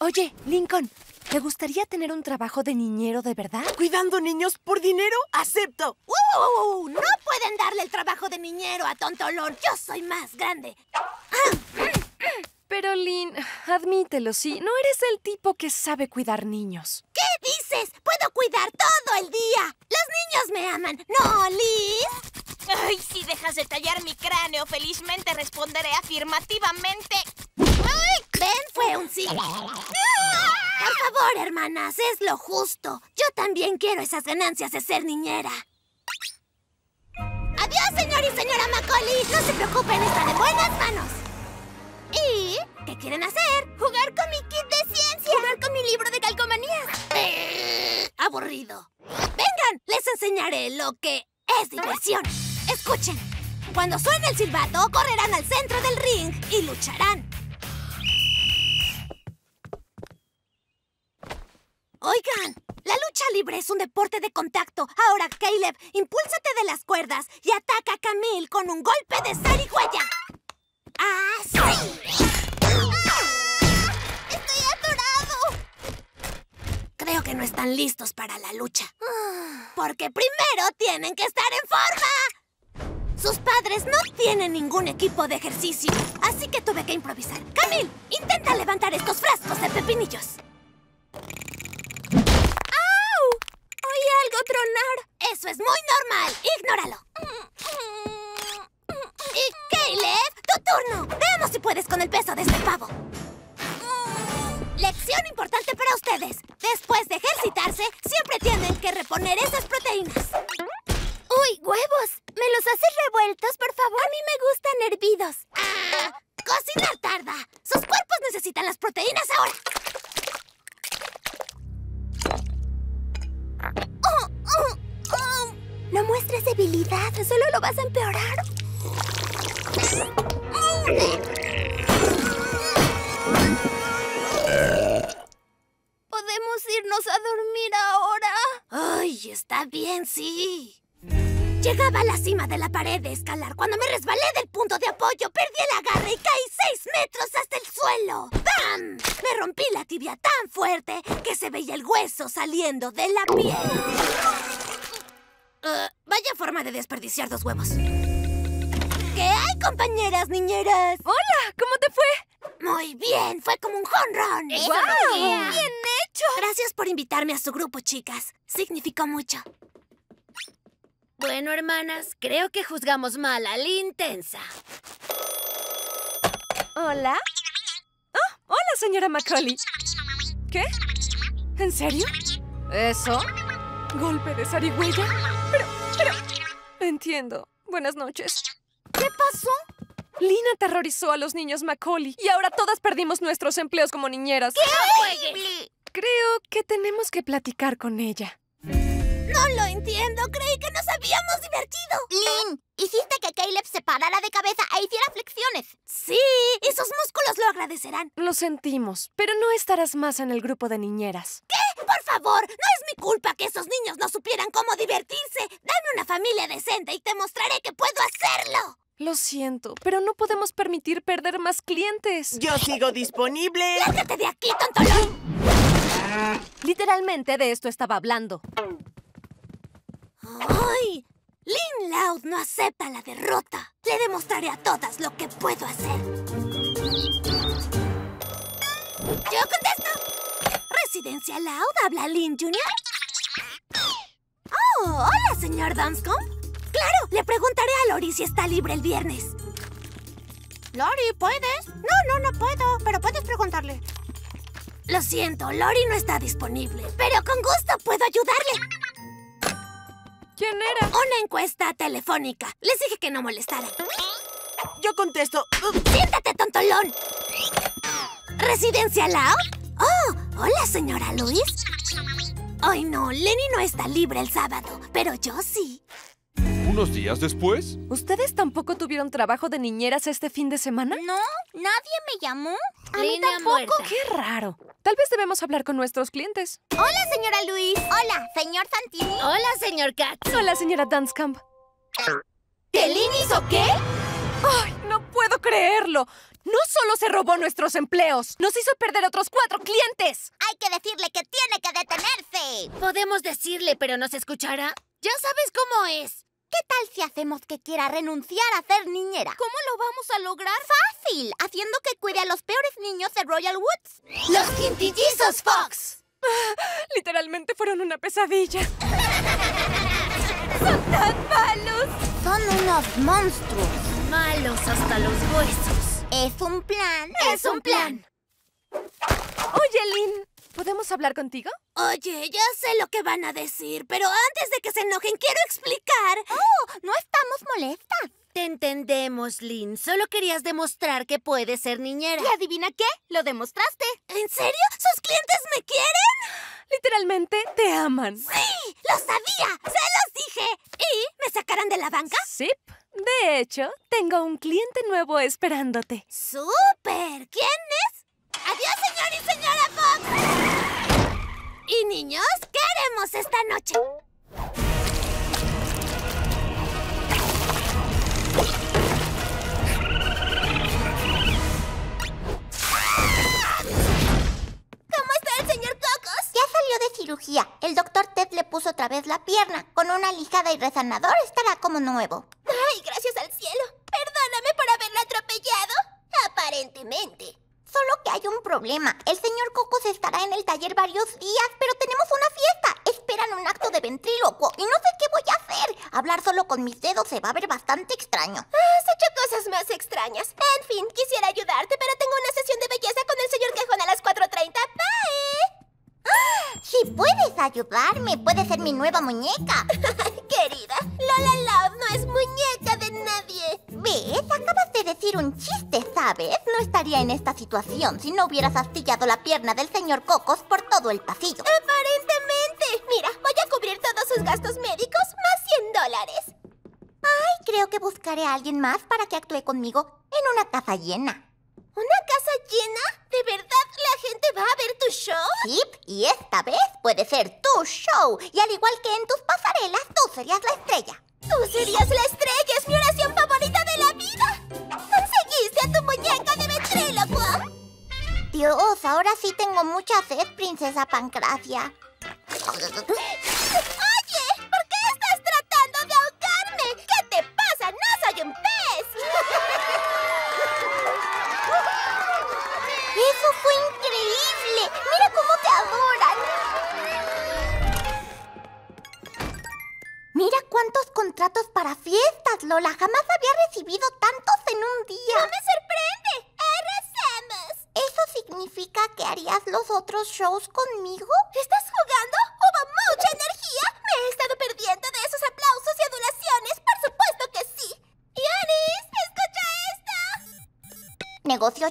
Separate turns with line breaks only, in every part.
Oye, Lincoln, ¿te gustaría tener un trabajo de niñero de verdad?
¿Cuidando niños por dinero? ¡Acepto!
¡Uh! No pueden darle el trabajo de niñero a Tontolón. Yo soy más grande.
Pero, Lin, admítelo, sí, no eres el tipo que sabe cuidar niños.
¿Qué dices? Puedo cuidar todo el día. Los niños me aman. ¿No, Liz?
Ay, si dejas de tallar mi cráneo, felizmente responderé afirmativamente.
¡Ay! Ven, fue un sí. Por favor, hermanas, es lo justo. Yo también quiero esas ganancias de ser niñera. Adiós, señor y señora Macaulay. No se preocupen, están en buenas manos. ¿Y qué quieren hacer? Jugar con mi kit de ciencia. Jugar con mi libro de calcomanías. Eh, aburrido. Vengan, les enseñaré lo que es diversión. Escuchen. Cuando suene el silbato, correrán al centro del ring y lucharán. Oigan, la lucha libre es un deporte de contacto. Ahora, Caleb, impúlsate de las cuerdas y ataca a Camille con un golpe de zarigüeya. ¡Ah, sí! ¡Estoy atorado! Creo que no están listos para la lucha. Porque primero tienen que estar en forma. Sus padres no tienen ningún equipo de ejercicio, así que tuve que improvisar. Camille, intenta levantar estos frascos de pepinillos. ¡Au! Oí algo tronar. Eso es muy normal. Ignóralo. Y Caleb, tu turno. Veamos si puedes con el peso de este pavo. Lección importante para ustedes. Después de ejercitarse, siempre tienen que reponer esas proteínas. ¡Uy, huevos! ¿Me los haces revueltos, por favor? A mí me gustan hervidos. Ah, cocinar tarda. Sus cuerpos necesitan las proteínas ahora. Oh, oh, oh. No muestres debilidad, solo lo vas a empeorar. ¿Podemos irnos a dormir ahora? Ay, está bien, sí. Llegaba a la cima de la pared de escalar cuando me resbalé del punto de apoyo, perdí el agarre y caí seis metros hasta el suelo. ¡Bam! Me rompí la tibia tan fuerte que se veía el hueso saliendo de la piel. Eh, vaya forma de desperdiciar dos huevos. ¿Qué hay, compañeras niñeras?
Hola, ¿cómo te fue?
Muy bien, fue como un jonrón.
¡Guau!
¡Bien hecho! Gracias por invitarme a su grupo, chicas. Significó mucho.
Bueno, hermanas, creo que juzgamos mal a la intensa.
Hola. Oh, hola, señora Macaulay. ¿Qué? ¿En serio? ¿Eso? ¿Golpe de zarigüeya? Pero, pero... Entiendo. Buenas noches.
¿Qué pasó?
Lina aterrorizó a los niños Macaulay y ahora todas perdimos nuestros empleos como niñeras.
¡Horrible!
Creo que tenemos que platicar con ella.
No lo entiendo. Creí que nos habíamos divertido.
Lynn, hiciste que Caleb se parara de cabeza e hiciera flexiones.
Sí, y sus músculos lo agradecerán.
Lo sentimos, pero no estarás más en el grupo de niñeras.
¿Qué? Por favor, no es mi culpa que esos niños no supieran cómo divertirse. Dame una familia decente y te mostraré que puedo hacerlo.
Lo siento, pero no podemos permitir perder más clientes.
Yo sigo disponible.
¡Lárgate de aquí, tontolón!
Literalmente de esto estaba hablando.
¡Ay! Lynn Loud no acepta la derrota. Le demostraré a todas lo que puedo hacer. ¡Yo contesto! ¿Residencia Loud? ¿Habla Lynn Jr.? ¡Oh! ¡Hola, señor Dunscombe! Claro, le preguntaré a Lori si está libre el viernes.
Lori, ¿puedes?
No, no, no puedo, pero puedes preguntarle. Lo siento, Lori no está disponible, pero con gusto puedo ayudarle.
¿Quién era?
Una encuesta telefónica. Les dije que no molestaran.
Yo contesto.
¡Siéntate, tontolón! ¿Residencia Loud? Oh, hola, señora Luis. Hoy no, Lenny no está libre el sábado, pero yo sí.
Unos días después,
¿Ustedes tampoco tuvieron trabajo de niñeras este fin de semana?
No, nadie me llamó.
Línea muerta.
¡Qué raro! Tal vez debemos hablar con nuestros clientes.
Hola, señora Luis. Hola, señor Santini.
Hola, señor Katz.
Hola, señora Danscamp.
¿Que Lynn hizo qué?
¡Ay, no No puedo creerlo. No solo se robó nuestros empleos, nos hizo perder otros cuatro clientes.
Hay que decirle que tiene que detenerse.
Podemos decirle, pero ¿nos escuchará? Ya sabes cómo es.
¿Qué tal si hacemos que quiera renunciar a ser niñera?
¿Cómo lo vamos a lograr?
Fácil, haciendo que cuide a los peores niños de Royal Woods.
¡Los quintillizos Fox!
Literalmente fueron una pesadilla.
Son unos monstruos.
Malos hasta los huesos.
¿Es un plan?
¡Es un plan!
Oye, Lynn, ¿podemos hablar contigo?
Oye, ya sé lo que van a decir, pero antes de que se enojen, quiero explicar.
Oh, no estamos molestas.
Te entendemos, Lynn. Solo querías demostrar que puedes ser niñera.
¿Y adivina qué? Lo demostraste. ¿En serio? ¿Sus clientes me quieren?
Literalmente te aman.
¡Sí! ¡Lo sabía! ¡Se los dije! ¿Y me sacarán de la banca?
Sip. De hecho, tengo un cliente nuevo esperándote.
¡Súper! ¿Quién es? ¡Adiós, señor y señora Fox! ¿Y niños? ¿Qué haremos esta noche? ¿Cómo está el señor Cocos?
Ya salió de cirugía. El doctor Ted le puso otra vez la pierna. Con una lijada y resanador estará como nuevo.
¡Ay, gracias al cielo! Perdóname por haberla atropellado. Aparentemente.
Solo que hay un problema. El señor Cocos estará en el taller varios días, pero tenemos una fiesta. Esperan un acto de ventrílocuo y no sé qué voy a hacer. Hablar solo con mis dedos se va a ver bastante extraño.
Has hecho cosas más extrañas. En fin, quisiera ayudarte, pero tengo una sesión de belleza con el señor Quejón a las 4.30. ¡Bye!
Si puedes ayudarme, puedes ser mi nueva muñeca.
Querida, Lola Love no es muñeca de nadie.
¿Ves? Acabas de decir un chiste, ¿sabes? No estaría en esta situación si no hubieras astillado la pierna del señor Cocos por todo el pasillo.
Aparentemente. Mira, voy a cubrir todos sus gastos médicos más 100 dólares.
Ay, creo que buscaré a alguien más para que actúe conmigo en una casa llena.
¿Una casa llena? ¿De verdad la gente va a ver tu show?
Zip, y esta vez puede ser tu show. Y al igual que en tus pasarelas, tú serías la estrella.
Tú serías la estrella, es mi oración favorita de la vida. Conseguiste a tu muñeca de ventrílocuo.
Dios, ahora sí tengo mucha sed, princesa Pancracia.
Oye,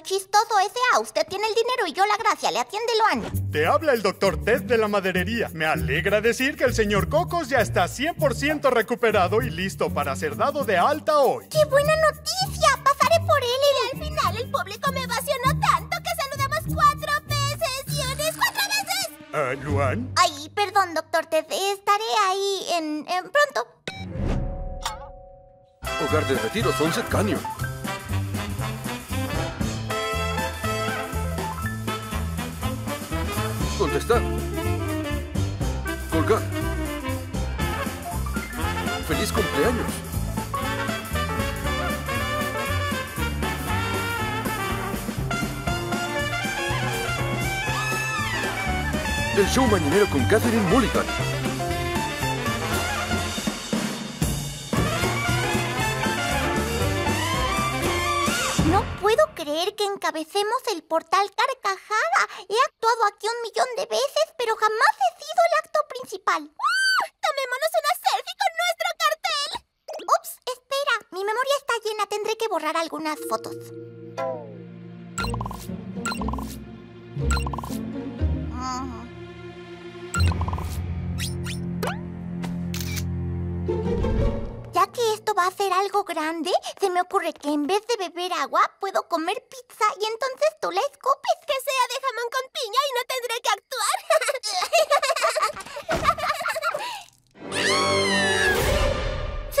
Chistoso S.A. Usted tiene el dinero y yo la gracia. Le atiende Loan.
Te habla el doctor Ted de la maderería. Me alegra decir que el señor Cocos ya está 100% recuperado y listo para ser dado de alta hoy.
¡Qué buena noticia! Pasaré por él
Y al final el público me ovacionó tanto que saludamos cuatro veces. ¡Yanis! ¡Cuatro veces!
Ah, Luan,
Ay, perdón, doctor Ted. Estaré ahí en, en pronto.
Hogar de retiro Sunset Canyon. Contestar. Colgar. ¡Feliz cumpleaños! El show mañanero con Catherine Mulligan.
No puedo creer que encabecemos el portal Carcajada. Fotos. Ya que esto va a ser algo grande, se me ocurre que en vez de beber agua, puedo comer pizza y entonces tú la escupes.
Que sea de jamón con piña y no tendré que actuar.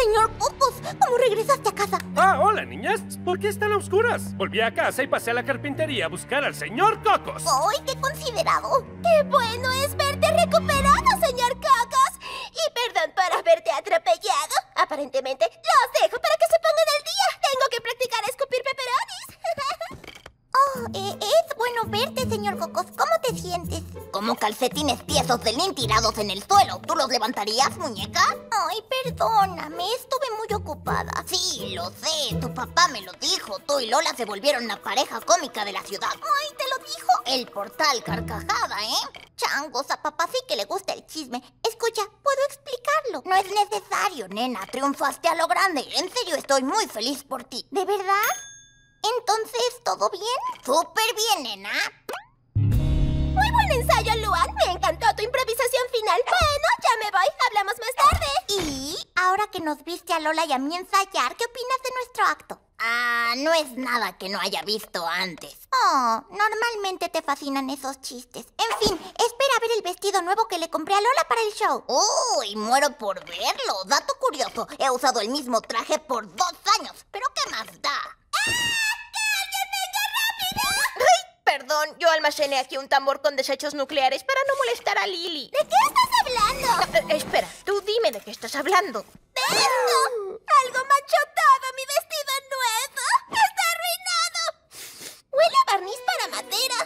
Señor Cocos, ¿cómo regresaste a casa?
Ah, hola. Niñas. ¿Por qué están a oscuras? Volví a casa y pasé a la carpintería a buscar al señor Cocos.
¡Ay, qué considerado!
¡Qué bueno es verte recuperado, señor Cocos! Y perdón por haberte atropellado. Aparentemente, los dejo para que se pongan al día. Tengo que practicar a escupir pepperonis.
Oh, eh, es bueno verte, señor Cocos. ¿Cómo te sientes? Como calcetines tiesos de Lin tirados en el suelo. ¿Tú los levantarías, muñeca? Ay, perdóname. Estuve muy ocupada. Sí, lo sé. Tu papá me lo dijo. Tú y Lola se volvieron la pareja cómica de la ciudad. Ay, ¿te lo dijo? El portal carcajada, ¿eh? Changos, a papá sí que le gusta el chisme. Escucha, puedo explicarlo. No es necesario, nena. Triunfaste a lo grande. En serio, estoy muy feliz por ti. ¿De verdad? Entonces, ¿todo bien? Súper bien, nena.
Muy buen ensayo, Luan. Me encantó tu improvisación final. Bueno, ya me voy. Hablamos más tarde.
Y ahora que nos viste a Lola y a mí ensayar, ¿qué opinas de nuestro acto? Ah, no es nada que no haya visto antes. Oh, normalmente te fascinan esos chistes. En fin, espera a ver el vestido nuevo que le compré a Lola para el show. Uy, muero por verlo. Dato curioso, he usado el mismo traje por dos años. ¿Pero qué más da?
Perdón, yo almacené aquí un tambor con desechos nucleares para no molestar a Lily.
¿De qué estás hablando?
Eh, espera, tú dime de qué estás hablando.
¡De esto! ¡Algo manchotado! ¡Mi vestido nuevo! ¡Está arruinado! Huele a barniz para madera.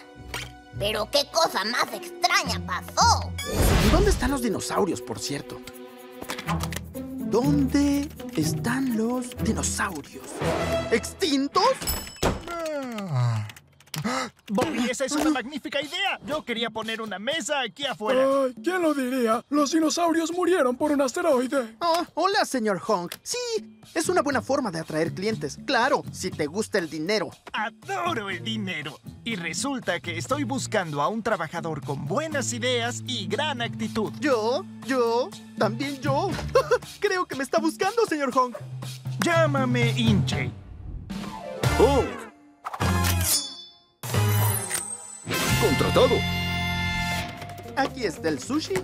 Pero qué cosa más extraña pasó.
¿Dónde están los dinosaurios, por cierto? ¿Dónde están los dinosaurios? ¿Extintos?
Bobby, esa es una magnífica idea. Yo quería poner una mesa aquí afuera.
Ay, ¿quién lo diría? Los dinosaurios murieron por un asteroide.
Oh, hola, señor Honk. Sí, es una buena forma de atraer clientes. Claro, si te gusta el dinero.
Adoro el dinero. Y resulta que estoy buscando a un trabajador con buenas ideas y gran actitud.
¿Yo? ¿Yo? ¿También yo? Creo que me está buscando, señor Honk.
Llámame Inche.
Honk. Contratado.
Aquí está el sushi.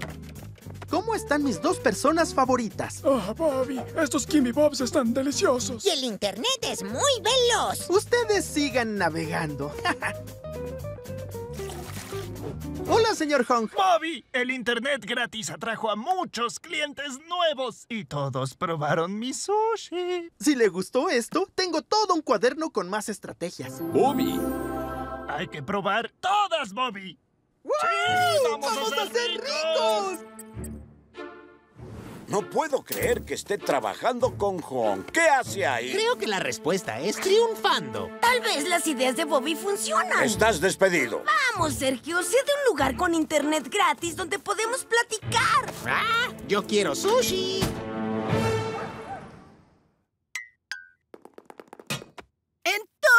¿Cómo están mis dos personas favoritas?
Ah, Bobby, estos Kimmy Bobs están deliciosos.
Y el internet es muy veloz.
Ustedes sigan navegando. Hola, señor Hong.
Bobby, el internet gratis atrajo a muchos clientes nuevos y todos probaron mi sushi.
Si le gustó esto, tengo todo un cuaderno con más estrategias.
Bobby.
Hay que probar todas, Bobby.
¡Sí! ¡Vamos, a, ser ricos!
No puedo creer que esté trabajando con Hong. ¿Qué hace ahí?
Creo que la respuesta es triunfando.
Tal vez las ideas de Bobby funcionan.
Estás despedido.
Vamos, Sergio, sé de un lugar con internet gratis donde podemos platicar.
Ah, yo quiero sushi.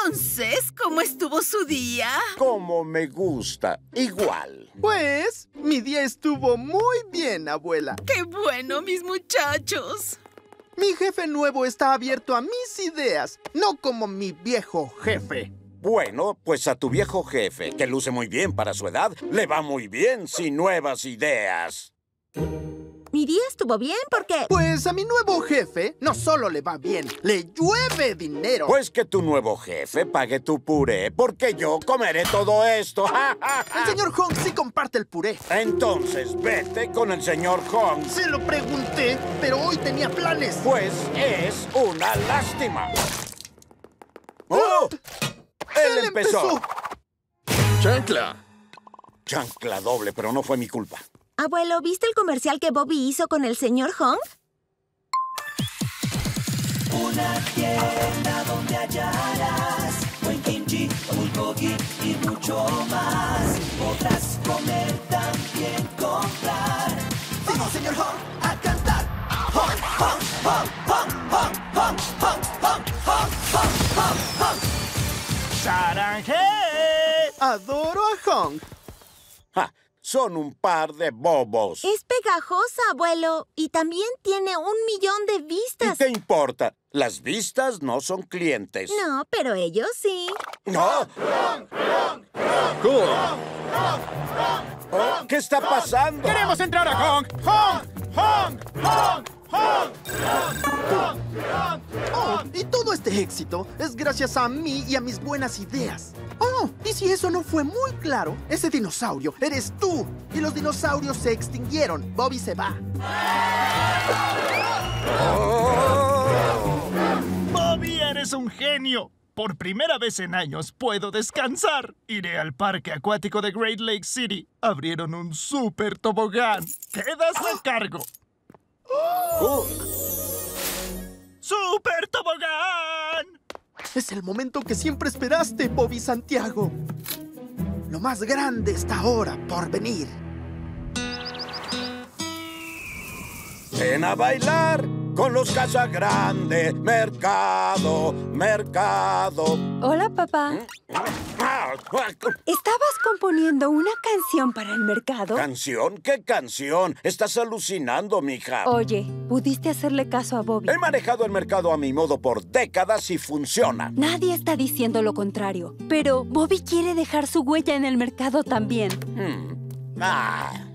Entonces, ¿cómo estuvo su día?
Como me gusta. Igual.
Pues, mi día estuvo muy bien, abuela.
¡Qué bueno, mis muchachos!
Mi jefe nuevo está abierto a mis ideas, no como mi viejo jefe.
Bueno, pues a tu viejo jefe, que luce muy bien para su edad, le va muy bien sin nuevas ideas.
Mi día estuvo bien porque...
Pues a mi nuevo jefe no solo le va bien, le llueve dinero.
Pues que tu nuevo jefe pague tu puré, porque yo comeré todo esto.
el señor Hong sí comparte el puré.
Entonces vete con el señor Hong.
Se lo pregunté, pero hoy tenía planes.
Pues es una lástima. ¡Oh! Él,
Él empezó.
empezó. Chancla.
Chancla doble, pero no fue mi culpa.
Abuelo, ¿viste el comercial que Bobby hizo con el señor Hong?
Una tienda donde hallarás buen kimchi, bulgogi y mucho más. Podrás comer, también comprar. Vamos, señor Hong, a cantar. Hong, Hong, Hong, Hong, Hong, Hong, Hong, Hong, Hong, Hong, Hong, Hong.
¡Saranje!
Adoro a Hong.
Ja, son un par de bobos.
Es pegajosa, abuelo. Y también tiene un millón de vistas.
¿Y qué importa? Las vistas no son clientes.
No, pero ellos sí.
¡No!
Hong.
¿Qué está pasando?
¡Queremos entrar a Hong! ¡Hong! ¡Hong! ¡Hong!
Oh, y todo este éxito es gracias a mí y a mis buenas ideas. Oh, y si eso no fue muy claro, ese dinosaurio eres tú. Y los dinosaurios se extinguieron. Bobby se va.
Bobby, eres un genio. Por primera vez en años puedo descansar. Iré al parque acuático de Great Lake City. Abrieron un super tobogán. Quedas a cargo. ¡Super tobogán!
Es el momento que siempre esperaste, Bobby Santiago. Lo más grande está ahora por venir.
Ven a bailar con los Casagrande. Mercado, mercado.
Hola, papá. ¿Estabas componiendo una canción para el mercado?
¿Canción? ¿Qué canción? Estás alucinando, mija.
Oye, ¿pudiste hacerle caso a Bobby?
He manejado el mercado a mi modo por décadas y funciona.
Nadie está diciendo lo contrario. Pero Bobby quiere dejar su huella en el mercado también.
Hmm. Ah.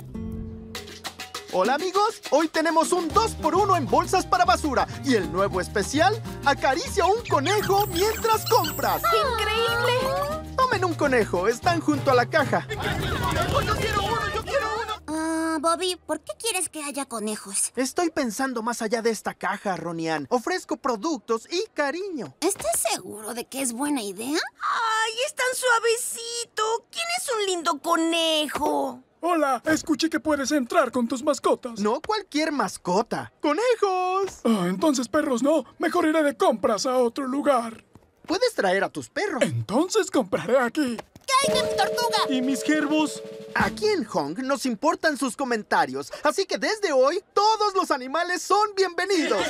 Hola amigos, hoy tenemos un 2x1 en bolsas para basura y el nuevo especial, acaricia un conejo mientras compras.
¡Increíble!
Tomen un conejo, están junto a la caja.
¡Yo quiero uno, yo quiero uno!
Ah, Bobby, ¿por qué quieres que haya conejos?
Estoy pensando más allá de esta caja, Ronian. Ofrezco productos y cariño.
¿Estás seguro de que es buena idea?
¡Ay, es tan suavecito! ¿Quién es un lindo conejo?
Hola, escuché que puedes entrar con tus mascotas.
No cualquier mascota. ¡Conejos!
Ah, entonces perros no. Mejor iré de compras a otro lugar.
Puedes traer a tus perros.
Entonces compraré aquí.
¿Qué hay de mi tortuga?
¿Y mis gerbos? Aquí en Hong nos importan sus comentarios, así que desde hoy todos los animales son bienvenidos.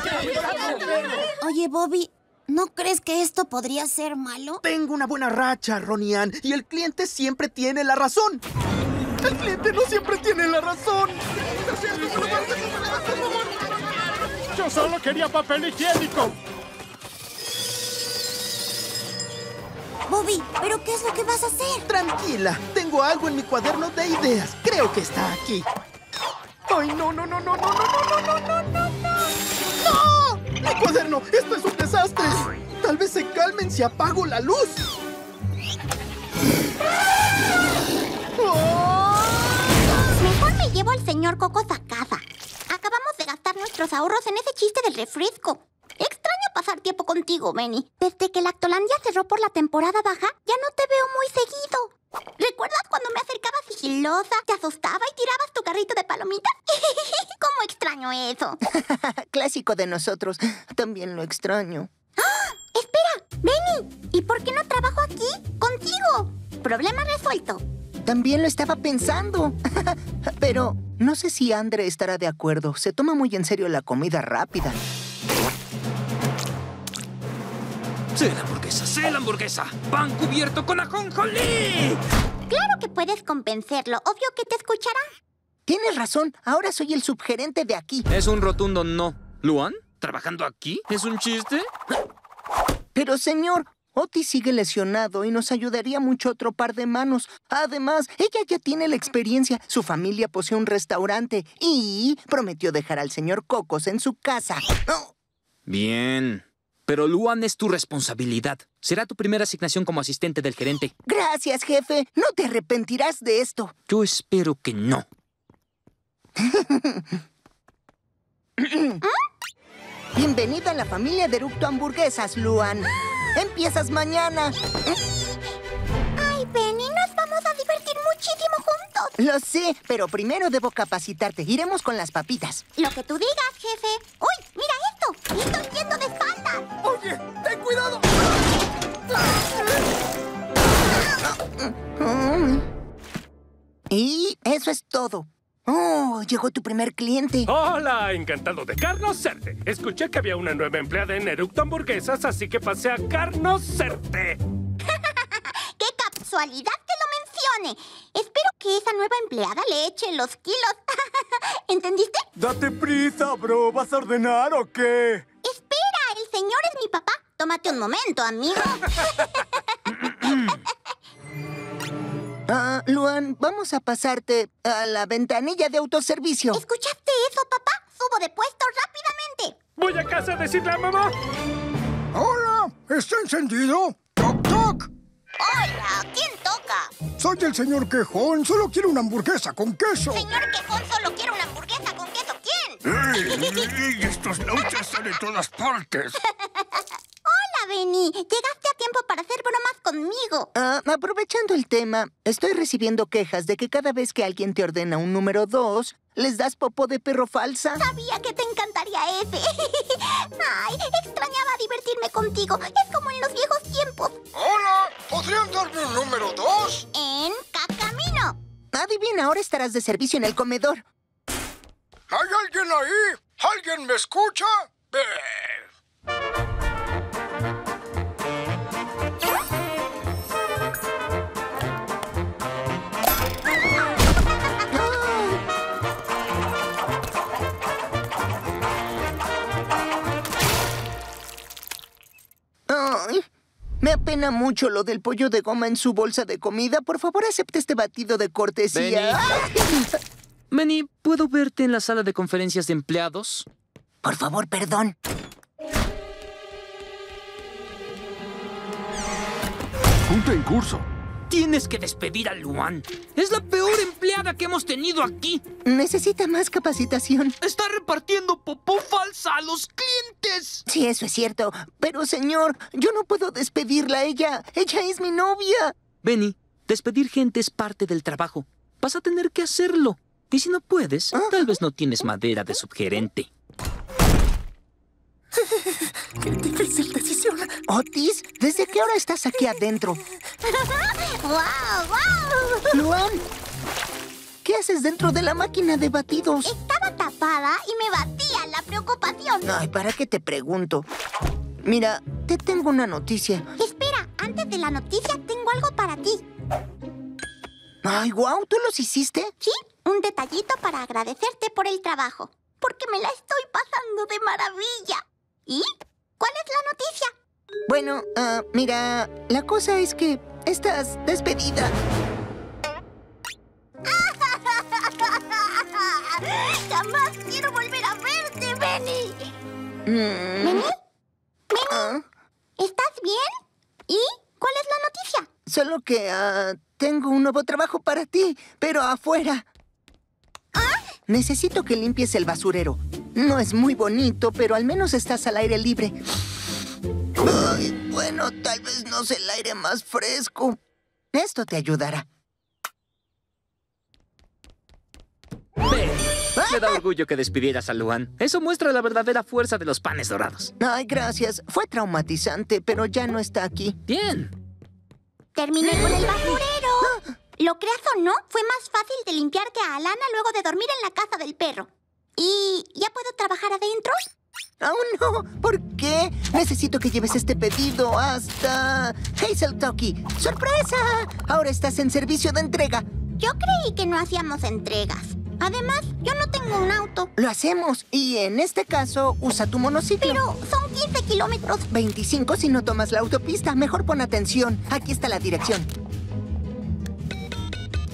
Oye, Bobby, ¿no crees que esto podría ser malo?
Tengo una buena racha, Ronian, y el cliente siempre tiene la razón. El cliente no siempre tiene la razón.
Yo solo quería papel higiénico.
Bobby, ¿pero qué es lo que vas a hacer?
Tranquila, tengo algo en mi cuaderno de ideas. Creo que está aquí. ¡Ay, no, no, no, no, no, no, no, no, no, no, no! ¡No! ¡Mi cuaderno! ¡Esto es un desastre! Tal vez se calmen si apago la luz.
Al señor Cocos a casa. Acabamos de gastar nuestros ahorros en ese chiste del refresco. Extraño pasar tiempo contigo, Benny. Desde que Lactolandia cerró por la temporada baja, ya no te veo muy seguido. ¿Recuerdas cuando me acercaba sigilosa, te asustaba y tirabas tu carrito de palomitas? ¿Cómo extraño eso?
Clásico de nosotros. También lo extraño.
¡Ah! ¡Espera! ¡Benny! ¿Y por qué no trabajo aquí? ¡Contigo! Problema resuelto.
También lo estaba pensando. Pero no sé si Andre estará de acuerdo. Se toma muy en serio la comida rápida.
¡Sí, la hamburguesa! ¡Sí, la hamburguesa! ¡Pan cubierto con ajonjolí!
Claro que puedes convencerlo. Obvio que te escuchará.
Tienes razón. Ahora soy el subgerente de aquí.
Es un rotundo no. ¿Luan? ¿Trabajando aquí? ¿Es un chiste?
Pero, señor, Otis sigue lesionado y nos ayudaría mucho otro par de manos. Además, ella ya tiene la experiencia. Su familia posee un restaurante y prometió dejar al señor Cocos en su casa.
Bien. Pero Luan es tu responsabilidad. Será tu primera asignación como asistente del gerente.
Gracias, jefe. No te arrepentirás de esto.
Yo espero que no.
Bienvenida a la familia de Eructo Hamburguesas, Luan. Empiezas mañana.
Ay, Benny, nos vamos a divertir muchísimo juntos.
Lo sé, pero primero debo capacitarte. Iremos con las papitas.
Lo que tú digas, jefe. ¡Uy, mira esto! ¡Me estoy yendo de espaldas!
¡Oye, ten cuidado!
Y eso es todo. Oh, llegó tu primer cliente.
Hola, encantado de carnocerte. Escuché que había una nueva empleada en Eructo Hamburguesas, así que pasé a carnocerte.
¡Qué casualidad que lo mencione! Espero que esa nueva empleada le eche los kilos. ¿Entendiste?
Date prisa, bro. ¿Vas a ordenar o qué?
Espera, el señor es mi papá. Tómate un momento, amigo.
Ah, Luan, vamos a pasarte a la ventanilla de autoservicio.
¿Escuchaste eso, papá? subo de puesto rápidamente.
Voy a casa a decirle a mamá.
¡Hola! ¿Está encendido? ¡Toc, toc!
Hola, ¿quién toca?
Soy el señor Quejón. Solo quiero una hamburguesa con queso.
Señor Quejón solo quiere una hamburguesa con queso. ¿Quién?
¡Ey! ¡Estos lauchas están en todas partes!
Benny. Llegaste a tiempo para hacer bromas conmigo.
Ah, aprovechando el tema, estoy recibiendo quejas de que cada vez que alguien te ordena un número dos, les das popó de perro falsa.
Sabía que te encantaría ese. Ay, extrañaba divertirme contigo. Es como en los viejos tiempos.
¡Hola! ¿Podrían darme un número dos?
En Cacamino.
Adivina, ahora estarás de servicio en el comedor.
¿Hay alguien ahí? ¿Alguien me escucha? Ve.
Me apena mucho lo del pollo de goma en su bolsa de comida. Por favor, acepte este batido de cortesía.
Benny, ¿puedo verte en la sala de conferencias de empleados?
Por favor, perdón.
Junta en curso.
Tienes que despedir a Luan. Es la peor empleada que hemos tenido aquí.
Necesita más capacitación.
Está repartiendo popó falsa a los clientes.
Sí, eso es cierto. Pero, señor, yo no puedo despedirla. Ella, ella es mi novia.
Benny, despedir gente es parte del trabajo. Vas a tener que hacerlo. Y si no puedes, tal vez no tienes madera de subgerente.
Qué difícil decisión. Otis, ¿desde qué hora estás aquí adentro?
¡Guau, guau!
Luan, ¿qué haces dentro de la máquina de batidos?
Estaba tapada y me batía la preocupación.
Ay, ¿para qué te pregunto? Mira, te tengo una noticia.
Espera, antes de la noticia tengo algo para ti.
Ay, guau, ¿tú los hiciste?
Sí, un detallito para agradecerte por el trabajo. Porque me la estoy pasando de maravilla. ¿Y cuál es la noticia?
Bueno, ah, mira, la cosa es que estás despedida.
Jamás quiero volver a verte, Benny.
Mm.
¿Benny?
Ah,
¿Benny? ¿Estás bien? ¿Y cuál es la noticia?
solo que ah, tengo un nuevo trabajo para ti, pero afuera. Necesito que limpies el basurero. No es muy bonito, pero al menos estás al aire libre. Ay, bueno, tal vez no sea el aire más fresco. Esto te ayudará.
Benny, me da orgullo que despidieras a Luan. Eso muestra la verdadera fuerza de los panes dorados.
Ay, gracias. Fue traumatizante, pero ya no está aquí.
Bien.
Terminé con el basurero. Lo creas o no, fue más fácil de limpiar que a Alana luego de dormir en la casa del perro. ¿Y ya puedo trabajar adentro?
¡Aún no! ¿Por qué? Necesito que lleves este pedido hasta... Hazel Toki. ¡Sorpresa! Ahora estás en servicio de entrega.
Yo creí que no hacíamos entregas. Además, yo no tengo un auto.
Lo hacemos. Y en este caso, usa tu monociclo.
Pero son 15 kilómetros.
25 si no tomas la autopista. Mejor pon atención. Aquí está la dirección.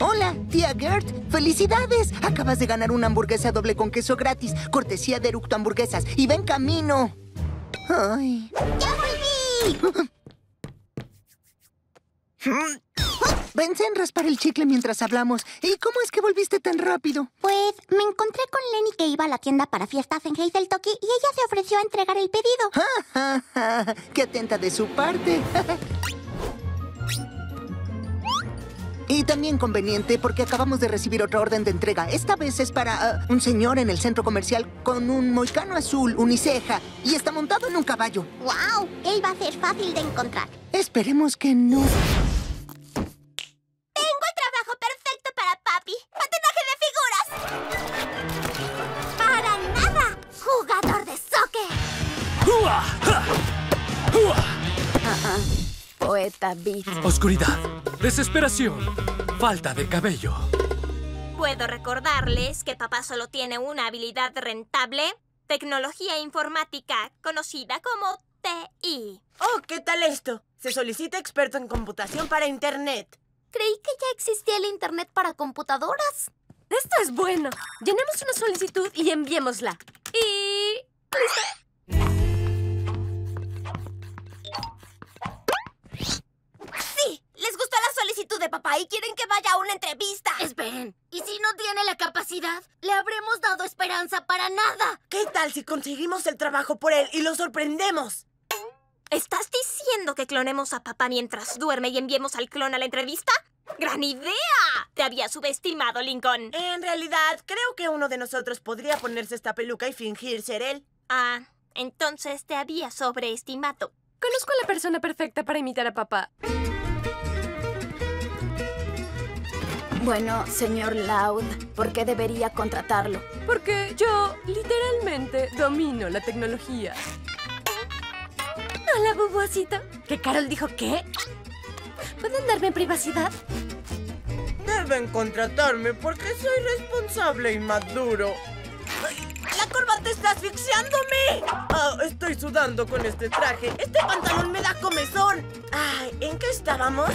Hola, tía Gert. ¡Felicidades! Acabas de ganar una hamburguesa doble con queso gratis. Cortesía de Eructo Hamburguesas. Y ven camino. Ay.
¡Ya volví!
Pensé en raspar el chicle mientras hablamos. ¿Y cómo es que volviste tan rápido?
Pues me encontré con Lenny que iba a la tienda para fiestas en Hazel Toki y ella se ofreció a entregar el pedido.
¡Ja, ja, ja! ¡Qué atenta de su parte! Y también conveniente porque acabamos de recibir otra orden de entrega. Esta vez es para ah, un señor en el centro comercial con un moicano azul, uniceja, y está montado en un caballo.
¡Wow! Él va a ser fácil de encontrar.
Esperemos que no.
Tengo el trabajo perfecto para papi. ¡Patinaje de figuras! ¡Para nada! ¡Jugador de soccer!
Poeta Beat.
Oscuridad, desesperación, falta de cabello.
Puedo recordarles que papá solo tiene una habilidad rentable, tecnología informática, conocida como TI.
Oh, ¿qué tal esto? Se solicita experto en computación para Internet.
Creí que ya existía el Internet para computadoras.
Esto es bueno. Llenemos una solicitud y enviémosla. Y... ¡Listo!
De papá y quieren que vaya a una entrevista. Esperen, ¿y si no tiene la capacidad? Le habremos dado esperanza para nada.
¿Qué tal si conseguimos el trabajo por él y lo sorprendemos?
¿Estás diciendo que clonemos a papá mientras duerme y enviemos al clon a la entrevista? ¡Gran idea! Te había subestimado, Lincoln.
En realidad, creo que uno de nosotros podría ponerse esta peluca y fingir ser él.
Ah, entonces te había sobreestimado.
Conozco a la persona perfecta para imitar a papá.
Bueno, señor Loud, ¿por qué debería contratarlo?
Porque yo, literalmente, domino la tecnología. Hola, bubuacito. ¿Que Carol dijo qué? ¿Pueden darme privacidad?
Deben contratarme porque soy responsable y maduro. ¡La corbata está asfixiándome! Ah, estoy sudando con este traje. Este pantalón me da comezón. Ay, ¿en qué estábamos?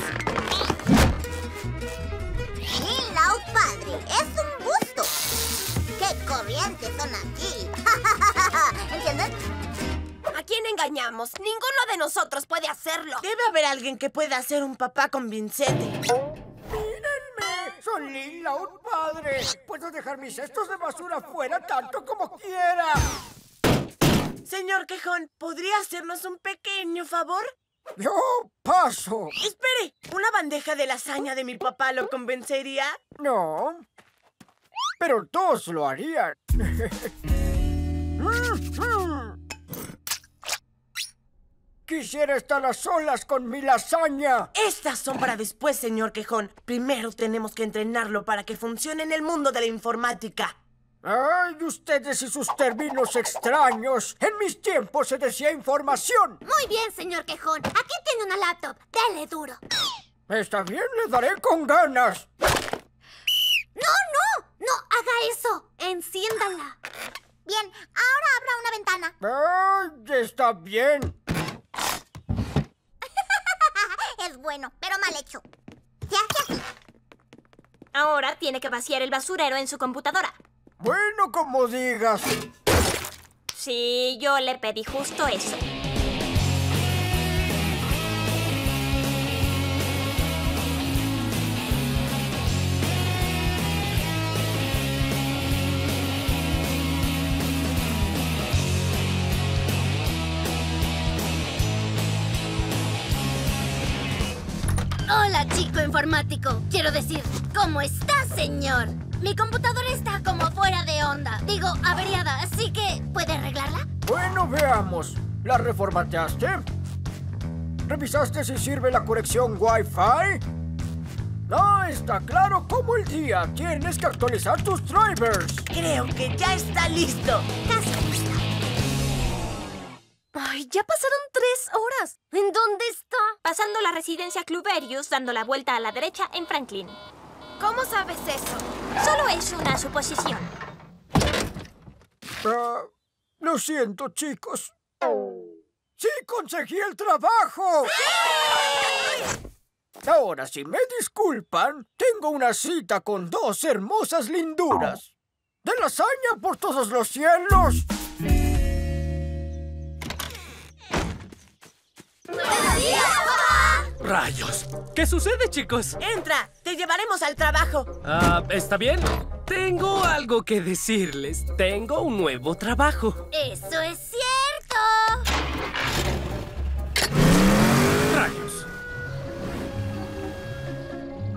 Padre, es un gusto. ¡Qué corrientes son aquí! ¿Entienden?
¿A quién engañamos? Ninguno de nosotros puede hacerlo. Debe haber alguien que pueda ser un papá convincente.
¡Mírenme! ¡Soy Lil Loud padre! Puedo dejar mis cestos de basura fuera tanto como quiera.
Señor Quejón, ¿podría hacernos un pequeño favor?
Yo paso.
Espere, ¿una bandeja de lasaña de mi papá lo convencería?
No. Pero todos lo harían. Quisiera estar a solas con mi lasaña.
Estas son para después, señor Quejón. Primero tenemos que entrenarlo para que funcione en el mundo de la informática.
¡Ay, ustedes y sus términos extraños! En mis tiempos se decía información.
Muy bien, señor Quejón. Aquí tiene una laptop. Dale duro.
Está bien, le daré con ganas.
¡No, no! ¡No haga eso! Enciéndala.
Bien, ahora abra una ventana.
¡Ay, está bien!
es bueno, pero mal hecho. Se hace así.
Ahora tiene que vaciar el basurero en su computadora.
Bueno, como digas.
Sí, yo le pedí justo eso.
Hola, chico informático. Quiero decir, ¿cómo está, señor? Mi computadora está como fuera de onda. Digo, averiada, así que ¿puede arreglarla?
Bueno, veamos. ¿La reformateaste? ¿Revisaste si sirve la conexión Wi-Fi? No, está claro como el día. Tienes que actualizar tus drivers.
Creo que ya está listo.
Casi.
Ay, ya pasaron tres horas. ¿En dónde está?
Pasando la residencia Cluberius, dando la vuelta a la derecha en Franklin.
¿Cómo sabes eso?
Solo es una suposición.
Ah, lo siento, chicos. ¡Sí conseguí el trabajo! Ahora, si me disculpan, tengo una cita con dos hermosas linduras. ¡De lasaña por todos los cielos!
¡Buenos días!
¡Rayos! ¿Qué sucede, chicos?
Entra, te llevaremos al trabajo.
Ah, ¿está bien? Tengo algo que decirles. Tengo un nuevo trabajo.
¡Eso es cierto!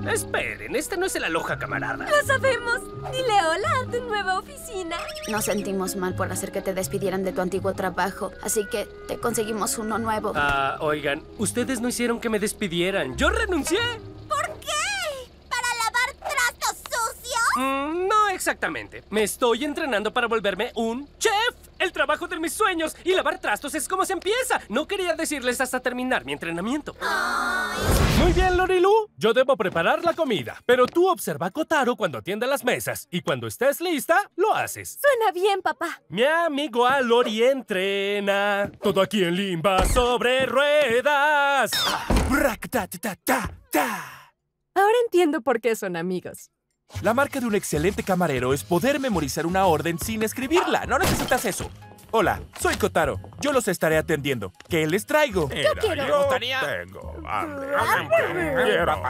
Esperen, este no es el aloja, camarada.
¡Lo sabemos! Dile hola a tu nueva oficina.
Nos sentimos mal por hacer que te despidieran de tu antiguo trabajo, así que te conseguimos uno nuevo.
Ah, oigan, ustedes no hicieron que me despidieran. ¡Yo renuncié!
¿Por qué? ¿Para lavar trastos sucios?
Mm, no exactamente. Me estoy entrenando para volverme un chef. El trabajo de mis sueños. Y lavar trastos es como se empieza. No quería decirles hasta terminar mi entrenamiento.
Muy bien, Lorilu. Yo debo preparar la comida. Pero tú observa a Kotaro cuando atienda las mesas. Y cuando estés lista, lo haces.
Suena bien, papá.
Mi amigo a Lori entrena. Todo aquí en Limba sobre ruedas.
Ahora entiendo por qué son amigos.
La marca de un excelente camarero es poder memorizar una orden sin escribirla. No necesitas eso. Hola, soy Kotaro. Yo los estaré atendiendo. ¿Qué les traigo?
Yo quiero.
yo
gustaría-
Tengo hambre.
Quiero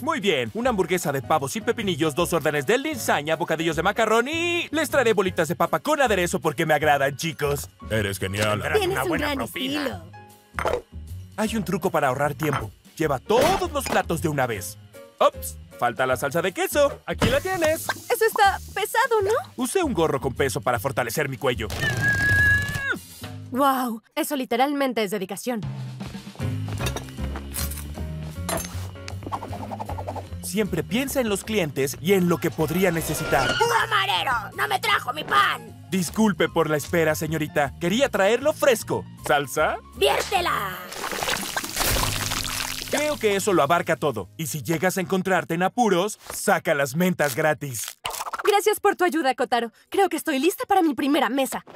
Muy bien, una hamburguesa de pavos y pepinillos, dos órdenes de linsaña, bocadillos de macarrón y... Les traeré bolitas de papa con aderezo porque me agradan, chicos. Eres genial.
Tienes un gran estilo.
Hay un truco para ahorrar tiempo. Lleva todos los platos de una vez. ¡Ops! Falta la salsa de queso. Aquí la tienes.
Eso está pesado, ¿no?
Usé un gorro con peso para fortalecer mi cuello.
Wow, eso literalmente es dedicación.
Siempre piensa en los clientes y en lo que podría necesitar.
¡Camarero! ¡No me trajo mi pan!
Disculpe por la espera, señorita. Quería traerlo fresco. ¿Salsa?
¡Viértela!
Creo que eso lo abarca todo. Y si llegas a encontrarte en apuros, saca las mentas gratis.
Gracias por tu ayuda, Kotaro. Creo que estoy lista para mi primera mesa.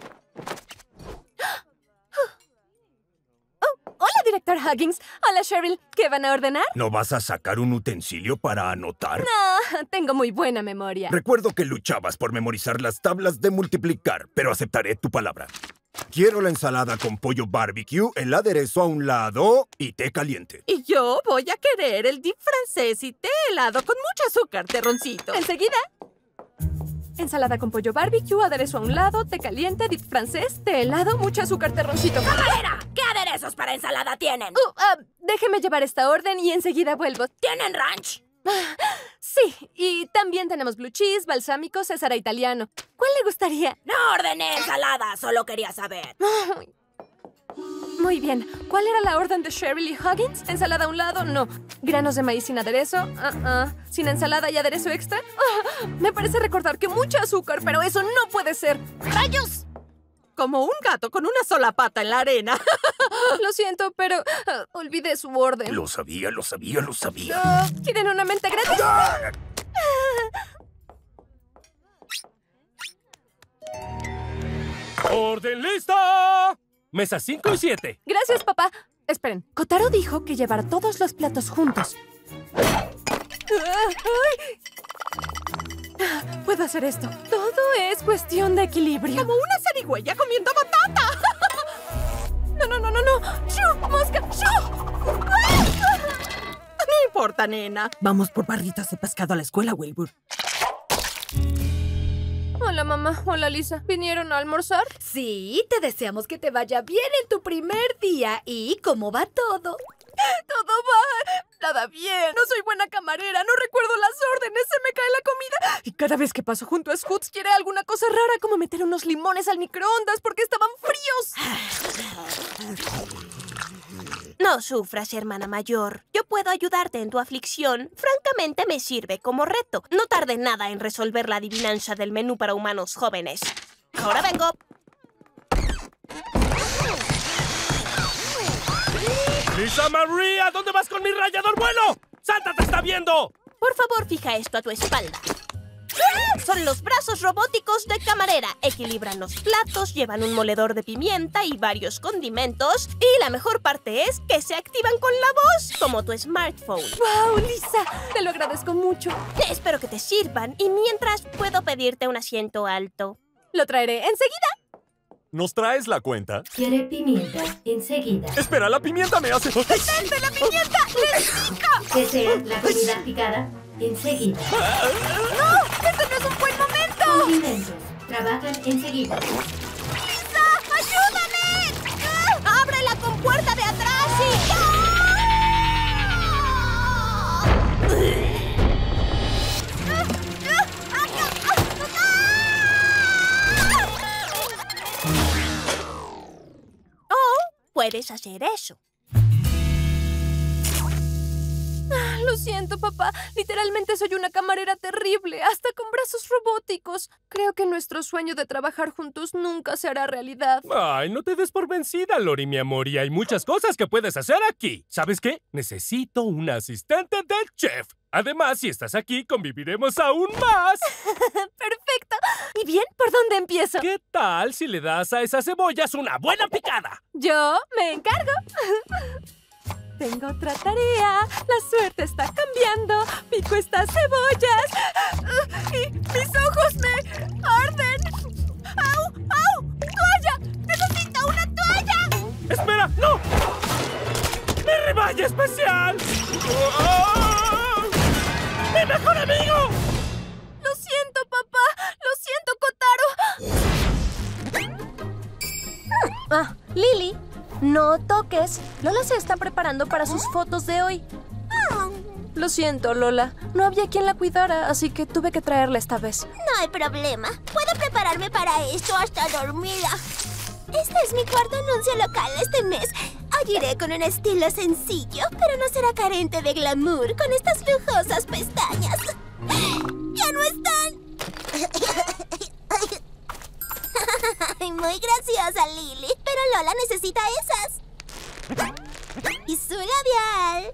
Oh, hola, director Huggins. Hola, Cheryl. ¿Qué van a ordenar?
¿No vas a sacar un utensilio para anotar?
No, tengo muy buena memoria.
Recuerdo que luchabas por memorizar las tablas de multiplicar, pero aceptaré tu palabra. Quiero la ensalada con pollo barbecue, el aderezo a un lado y té caliente.
Y yo voy a querer el dip francés y té helado con mucho azúcar, terroncito.
Enseguida. Ensalada con pollo barbecue, aderezo a un lado, té caliente, dip francés, té helado, mucho azúcar terroncito.
¡Camarera! ¿Qué aderezos para ensalada tienen?
Uh, ah, déjeme llevar esta orden y enseguida vuelvo.
¿Tienen ranch?
Sí, y también tenemos blue cheese, balsámico, césar italiano. ¿Cuál le gustaría?
No ordené ensalada, solo quería saber.
Muy bien. ¿Cuál era la orden de Cheryl y Huggins? ¿Ensalada a un lado? No. ¿Granos de maíz sin aderezo? Ah, ah. ¿Sin ensalada y aderezo extra? Me parece recordar que mucho azúcar, pero eso no puede ser. ¡Rayos!
Como un gato con una sola pata en la arena.
Lo siento, pero ah, olvidé su orden.
Lo sabía, lo sabía, lo sabía.
Ah, ¿Quieren una mente gratis?
¡Orden lista! Mesa 5 y 7.
Gracias, papá. Esperen, Kotaro dijo que llevar todos los platos juntos. Puedo hacer esto. Todo es cuestión de equilibrio.
Como una zarigüeya comiendo batata.
No, no, no, no, no. ¡Shoo! ¡Mosca! ¡Shoo!
No importa, nena. Vamos por barritas de pescado a la escuela, Wilbur.
Hola, mamá. Hola, Lisa. ¿Vinieron a almorzar?
Sí, te deseamos que te vaya bien en tu primer día. ¿Y cómo va todo?
Todo va nada bien. No soy buena camarera, no recuerdo las órdenes, se me cae la comida. Y cada vez que paso junto a Scoots quiere alguna cosa rara como meter unos limones al microondas porque estaban fríos.
No sufras, hermana mayor. Yo puedo ayudarte en tu aflicción. Francamente me sirve como reto. No tarde nada en resolver la adivinanza del menú para humanos jóvenes. Ahora vengo.
¡Lisa María! ¿Dónde vas con mi rayador vuelo? ¡Santa te está viendo!
Por favor, fija esto a tu espalda. Son los brazos robóticos de camarera. Equilibran los platos, llevan un moledor de pimienta y varios condimentos. Y la mejor parte es que se activan con la voz, como tu smartphone.
¡Wow, Lisa! Te lo agradezco mucho.
Espero que te sirvan y mientras puedo pedirte un asiento alto.
Lo traeré enseguida.
¿Nos traes la cuenta?
Quiere pimienta enseguida.
Espera, la pimienta me hace...
¡Detente la pimienta! ¡Les pica!
Desea la comida picada enseguida.
¡No! ¡Este no es un buen momento!
Condimentos. Trabajan enseguida.
¡Lisa! ¡Ayúdame!
¡Abre la compuerta de atrás y ya! Puedes hacer eso.
Ah, Lo siento, papá. Literalmente soy una camarera terrible, hasta con brazos robóticos. Creo que nuestro sueño de trabajar juntos nunca se hará realidad.
Ay, no te des por vencida, Lori, mi amor, y hay muchas cosas que puedes hacer aquí. ¿Sabes qué? Necesito un asistente del chef. Además, si estás aquí, conviviremos aún más.
Perfecto. ¿Y bien? ¿Por dónde empiezo?
¿Qué tal si le das a esas cebollas una buena picada?
Yo me encargo. Tengo otra tarea. La suerte está cambiando. Pico estas cebollas. Y mis ojos me arden. ¡Au! ¡Au! ¡Toalla! ¡Necesito una toalla!
¡Espera! ¡No! ¡Mi ribaya especial! ¡Mi mejor amigo!
Lo siento, papá. Lo siento, Kotaro.
Ah, Lily, no toques. Lola se está preparando para sus fotos de hoy. Lo siento, Lola. No había quien la cuidara, así que tuve que traerla esta vez.
No hay problema. Puedo prepararme para esto hasta dormida. Este es mi cuarto anuncio local este mes. Hoy con un estilo sencillo, pero no será carente de glamour con estas lujosas pestañas. ¡Ya no están! Muy graciosa, Lily. Pero Lola necesita esas. Y su labial.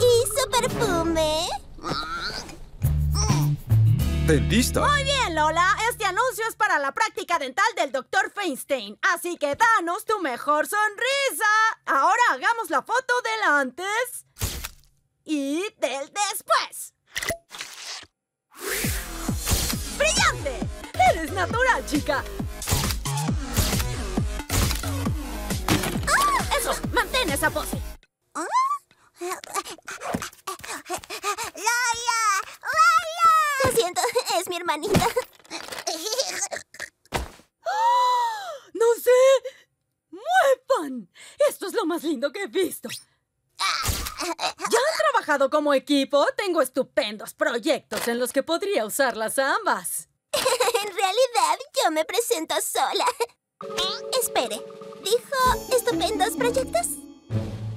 Y su perfume.
Dentista.
Muy bien, Lola. Este anuncio es para la práctica dental del Dr. Feinstein. Así que danos tu mejor sonrisa. Ahora hagamos la foto del antes y del después. ¡Brillante! Eres natural, chica. Eso, mantén esa pose.
¡Lola! Siento, es mi hermanita.
¡No sé! ¡Muevan! Esto es lo más lindo que he visto. ¿Ya han trabajado como equipo? Tengo estupendos proyectos en los que podría usarlas ambas.
En realidad, yo me presento sola. Espere, ¿dijo estupendos proyectos?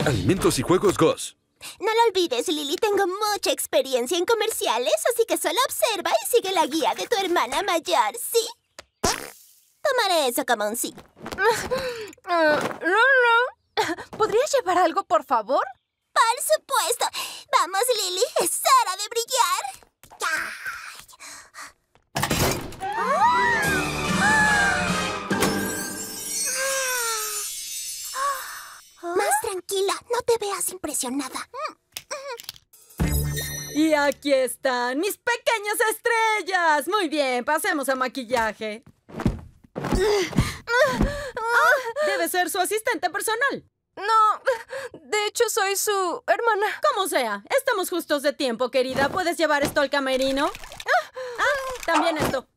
Alimentos y juegos Goss.
No lo olvides, Lily, tengo mucha experiencia en comerciales, así que solo observa y sigue la guía de tu hermana mayor, ¿sí? Tomaré eso como un sí.
Lolo, ¿podrías llevar algo, por favor?
Por supuesto. Vamos, Lily, es hora de brillar. Tranquila, no te veas impresionada.
Y aquí están mis pequeñas estrellas. Muy bien, pasemos a maquillaje. Ah, debe ser su asistente personal.
No, de hecho soy su hermana.
Como sea, estamos justos de tiempo, querida. ¿Puedes llevar esto al camerino? Ah, también esto.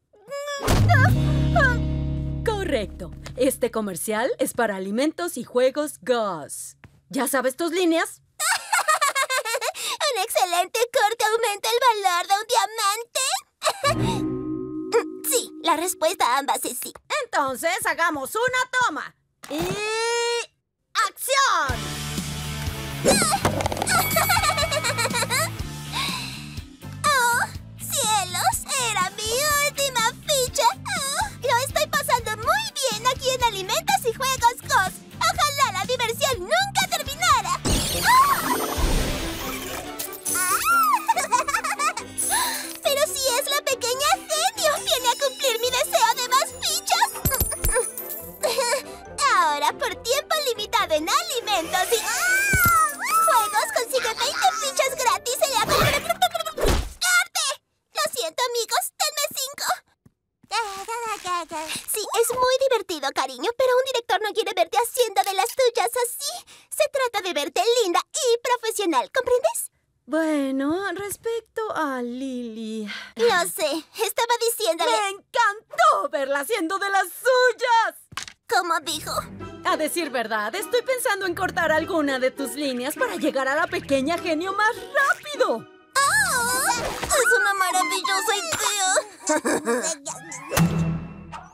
Correcto. Este comercial es para alimentos y juegos Gus. ¿Ya sabes tus líneas?
Un excelente corte aumenta el valor de un diamante. Sí, la respuesta a ambas es sí.
Entonces hagamos una toma. Y... ¡Acción! verdad, estoy pensando en cortar alguna de tus líneas para llegar a la pequeña genio más rápido.
¡Oh! ¡Es una maravillosa idea!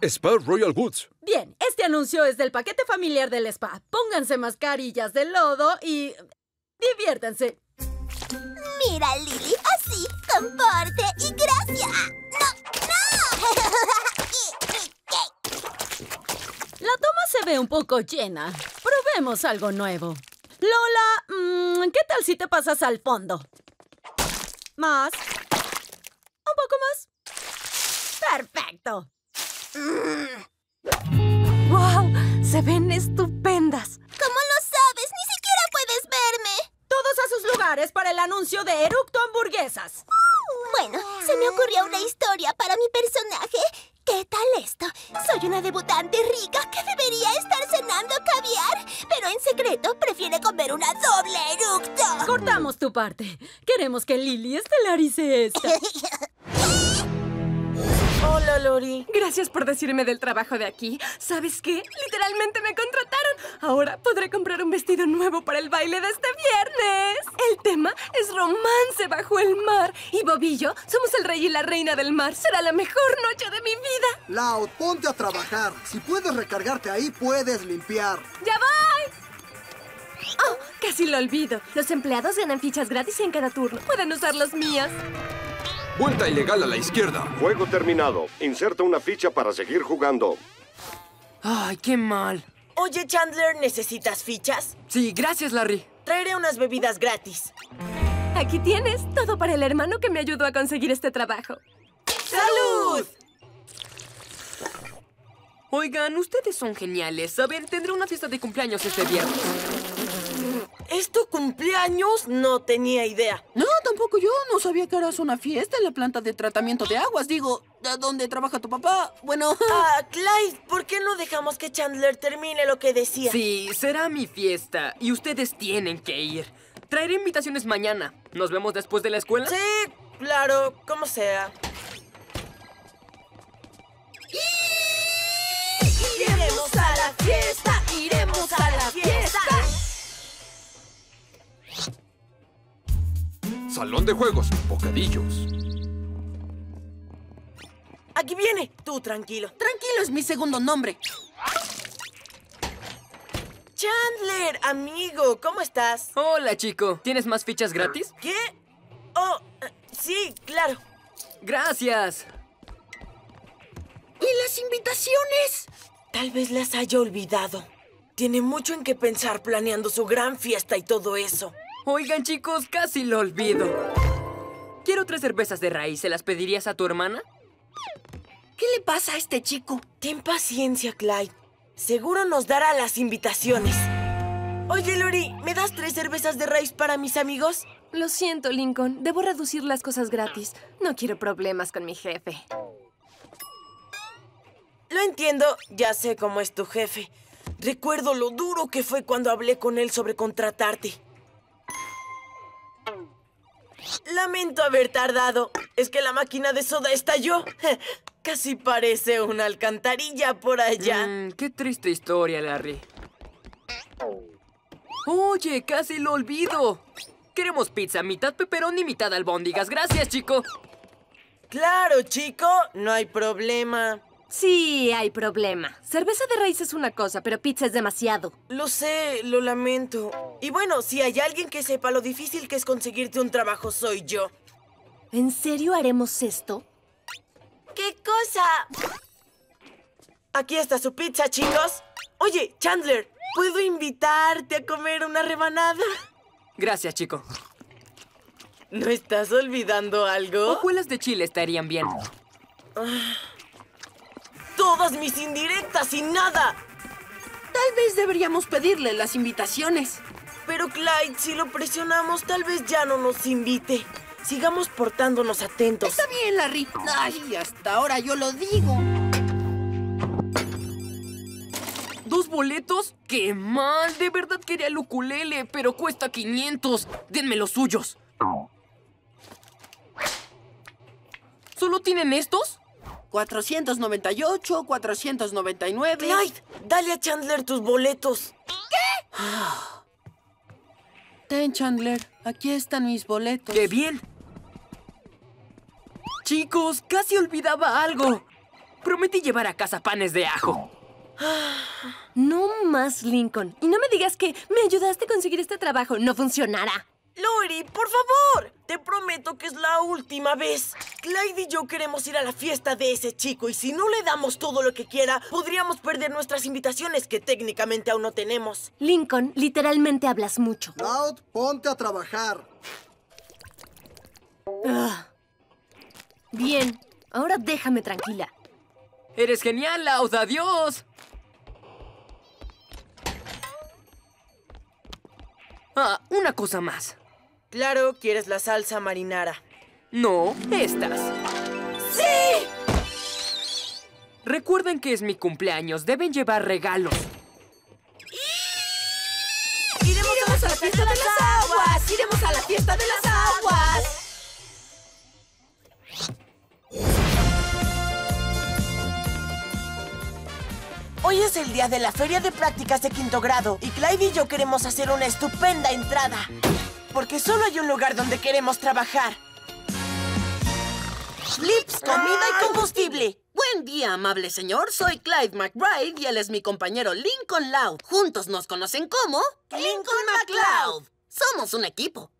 Spa Royal Woods.
Bien, este anuncio es del paquete familiar del spa. Pónganse mascarillas de lodo y... diviértanse.
Mira, Lily, así, con porte y gracia. ¡No!
La un poco llena. Probemos algo nuevo. Lola, mm, ¿qué tal si te pasas al fondo? Más. Un poco más. Perfecto.
¡Wow! Se ven estupendas.
¿Cómo lo sabes? Ni siquiera
anuncio de Eructo Hamburguesas.
Bueno, se me ocurrió una historia para mi personaje. ¿Qué tal esto? Soy una debutante rica que debería estar cenando caviar, pero en secreto prefiere comer una doble eructo.
Cortamos tu parte. Queremos que Lily estelarice esta.
Hola, Lori. Gracias por decirme del trabajo de aquí. ¿Sabes qué? Literalmente me contrataron. Ahora podré comprar un vestido nuevo para el baile de este viernes. El tema es romance bajo el mar. Y Bobillo, somos el rey y la reina del mar. Será la mejor noche de mi vida.
Loud, ponte a trabajar. Si puedes recargarte ahí, puedes limpiar.
¡Ya voy! Oh, casi lo olvido. Los empleados ganan fichas gratis en cada turno. Pueden usar las mías.
Vuelta ilegal a la izquierda.
Juego terminado. Inserta una ficha para seguir jugando.
Ay, qué mal.
Oye, Chandler, ¿necesitas fichas?
Sí, gracias, Larry.
Traeré unas bebidas gratis.
Aquí tienes todo para el hermano que me ayudó a conseguir este trabajo.
¡Salud!
Oigan, ustedes son geniales. Saben, tendré una fiesta de cumpleaños este viernes.
¿Es tu cumpleaños? No tenía idea.
No, tampoco yo. No sabía que harás una fiesta en la planta de tratamiento de aguas. Digo, ¿de dónde trabaja tu papá? Bueno...
Ah, Clyde, ¿por qué no dejamos que Chandler termine lo que decía?
Sí, será mi fiesta. Y ustedes tienen que ir. Traeré invitaciones mañana. ¿Nos vemos después de la escuela?
Sí, claro, como sea.
Iremos a la fiesta,
Salón de juegos, bocadillos.
Aquí viene. Tú, tranquilo.
Tranquilo es mi segundo nombre.
Chandler, amigo, ¿cómo estás?
Hola, chico. ¿Tienes más fichas gratis?
¿Qué? Oh, eh, sí, claro.
Gracias.
¿Y las invitaciones?
Tal vez las haya olvidado. Tiene mucho en qué pensar planeando su gran fiesta y todo eso.
Oigan, chicos, casi lo olvido. Quiero tres cervezas de raíz. ¿Se las pedirías a tu hermana?
¿Qué le pasa a este chico?
Ten paciencia, Clyde. Seguro nos dará las invitaciones. Oye, Lori, ¿me das tres cervezas de raíz para mis amigos?
Lo siento, Lincoln. Debo reducir las cosas gratis. No quiero problemas con mi jefe.
Lo entiendo, ya sé cómo es tu jefe. Recuerdo lo duro que fue cuando hablé con él sobre contratarte. Lamento haber tardado. Es que la máquina de soda estalló. Casi parece una alcantarilla por allá.
Mm, qué triste historia, Larry. Oye, casi lo olvido. Queremos pizza, mitad peperón y mitad albóndigas. Gracias, chico.
Claro, chico. No hay problema.
Sí, hay problema. Cerveza de raíz es una cosa, pero pizza es demasiado.
Lo sé, lo lamento. Y bueno, si hay alguien que sepa lo difícil que es conseguirte un trabajo, soy yo.
¿En serio haremos esto?
¿Qué cosa? Aquí está su pizza, chicos. Oye, Chandler, ¿puedo invitarte a comer una rebanada?
Gracias, chico.
¿No estás olvidando algo?
Hojuelas de chile estarían bien.
Ah. Todas mis indirectas y nada.
Tal vez deberíamos pedirle las invitaciones.
Pero Clyde, si lo presionamos, tal vez ya no nos invite. Sigamos portándonos atentos.
Está bien, Larry. Ay, hasta ahora yo lo digo.
¿Dos boletos? ¡Qué mal! De verdad quería el ukulele, pero cuesta 500. Denme los suyos. ¿Solo tienen estos?
498, 499.
Clyde, dale a Chandler tus boletos.
¿Qué? Ten, Chandler. Aquí están mis boletos.
¡Qué bien! Chicos, casi olvidaba algo. Prometí llevar a casa panes de ajo.
No más, Lincoln. Y no me digas que me ayudaste a conseguir este trabajo. No funcionará.
Lori, por favor. Te prometo que es la última vez. Clyde y yo queremos ir a la fiesta de ese chico y si no le damos todo lo que quiera, podríamos perder nuestras invitaciones que técnicamente aún no tenemos.
Lincoln, literalmente hablas mucho.
Loud, ponte a trabajar.
Ah. Bien, ahora déjame tranquila.
Eres genial, Loud. Adiós. Ah, una cosa más.
Claro, quieres la salsa marinara.
No, estas.
¡Sí!
Recuerden que es mi cumpleaños. Deben llevar regalos.
¡Iremos, a la fiesta de las aguas! ¡Iremos a la fiesta de las aguas! Hoy es el día de la feria de prácticas de quinto grado y Clyde y yo queremos hacer una estupenda entrada. Porque solo hay un lugar donde queremos trabajar. Comida y combustible.
Buen día, amable señor. Soy Clyde McBride y él es mi compañero Lincoln Loud. Juntos nos conocen como...
Lincoln McLeod.
Somos un equipo.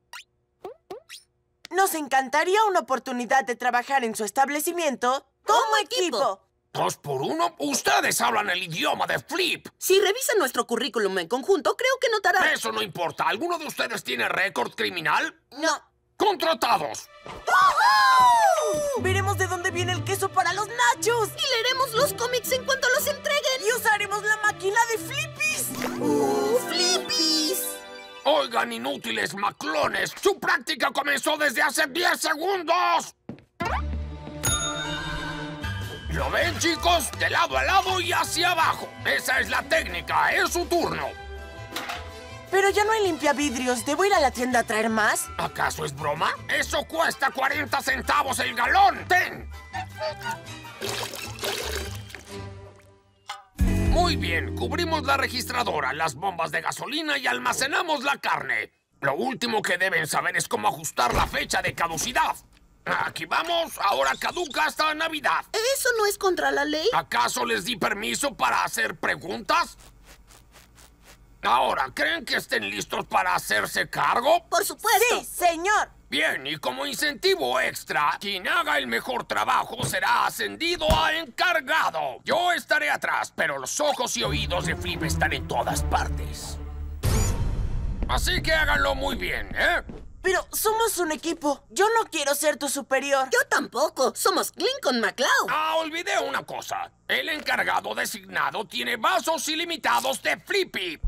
Nos encantaría una oportunidad de trabajar en su establecimiento como equipo.
Dos por uno, ustedes hablan el idioma de Flip.
Si revisan nuestro currículum en conjunto, creo que notará...
Eso no importa. ¿Alguno de ustedes tiene récord criminal?
No.
¡Contratados!
Veremos de dónde viene el queso para los nachos.
Y leeremos los cómics en cuanto los entreguen.
Y usaremos la máquina de Flippies.
¡Uh, Flippies!
Oigan, inútiles maclones. Su práctica comenzó desde hace 10 segundos. ¿Lo ven, chicos? De lado a lado y hacia abajo. Esa es la técnica. Es su turno.
Pero ya no hay limpiavidrios. ¿Debo ir a la tienda a traer más?
¿Acaso es broma? Eso cuesta 40 centavos el galón. ¡Ten! Muy bien, cubrimos la registradora, las bombas de gasolina y almacenamos la carne. Lo último que deben saber es cómo ajustar la fecha de caducidad. Aquí vamos, ahora caduca hasta Navidad.
¿Eso no es contra la ley?
¿Acaso les di permiso para hacer preguntas? Ahora, ¿creen que estén listos para hacerse cargo?
Por supuesto.
Sí, señor.
Bien, y como incentivo extra, quien haga el mejor trabajo será ascendido a encargado. Yo estaré atrás, pero los ojos y oídos de Flip están en todas partes. Así que háganlo muy bien, ¿eh?
Pero somos un equipo. Yo no quiero ser tu superior.
Yo tampoco. Somos Lincoln McLeod.
Ah, olvidé una cosa. El encargado designado tiene vasos ilimitados de Flippy.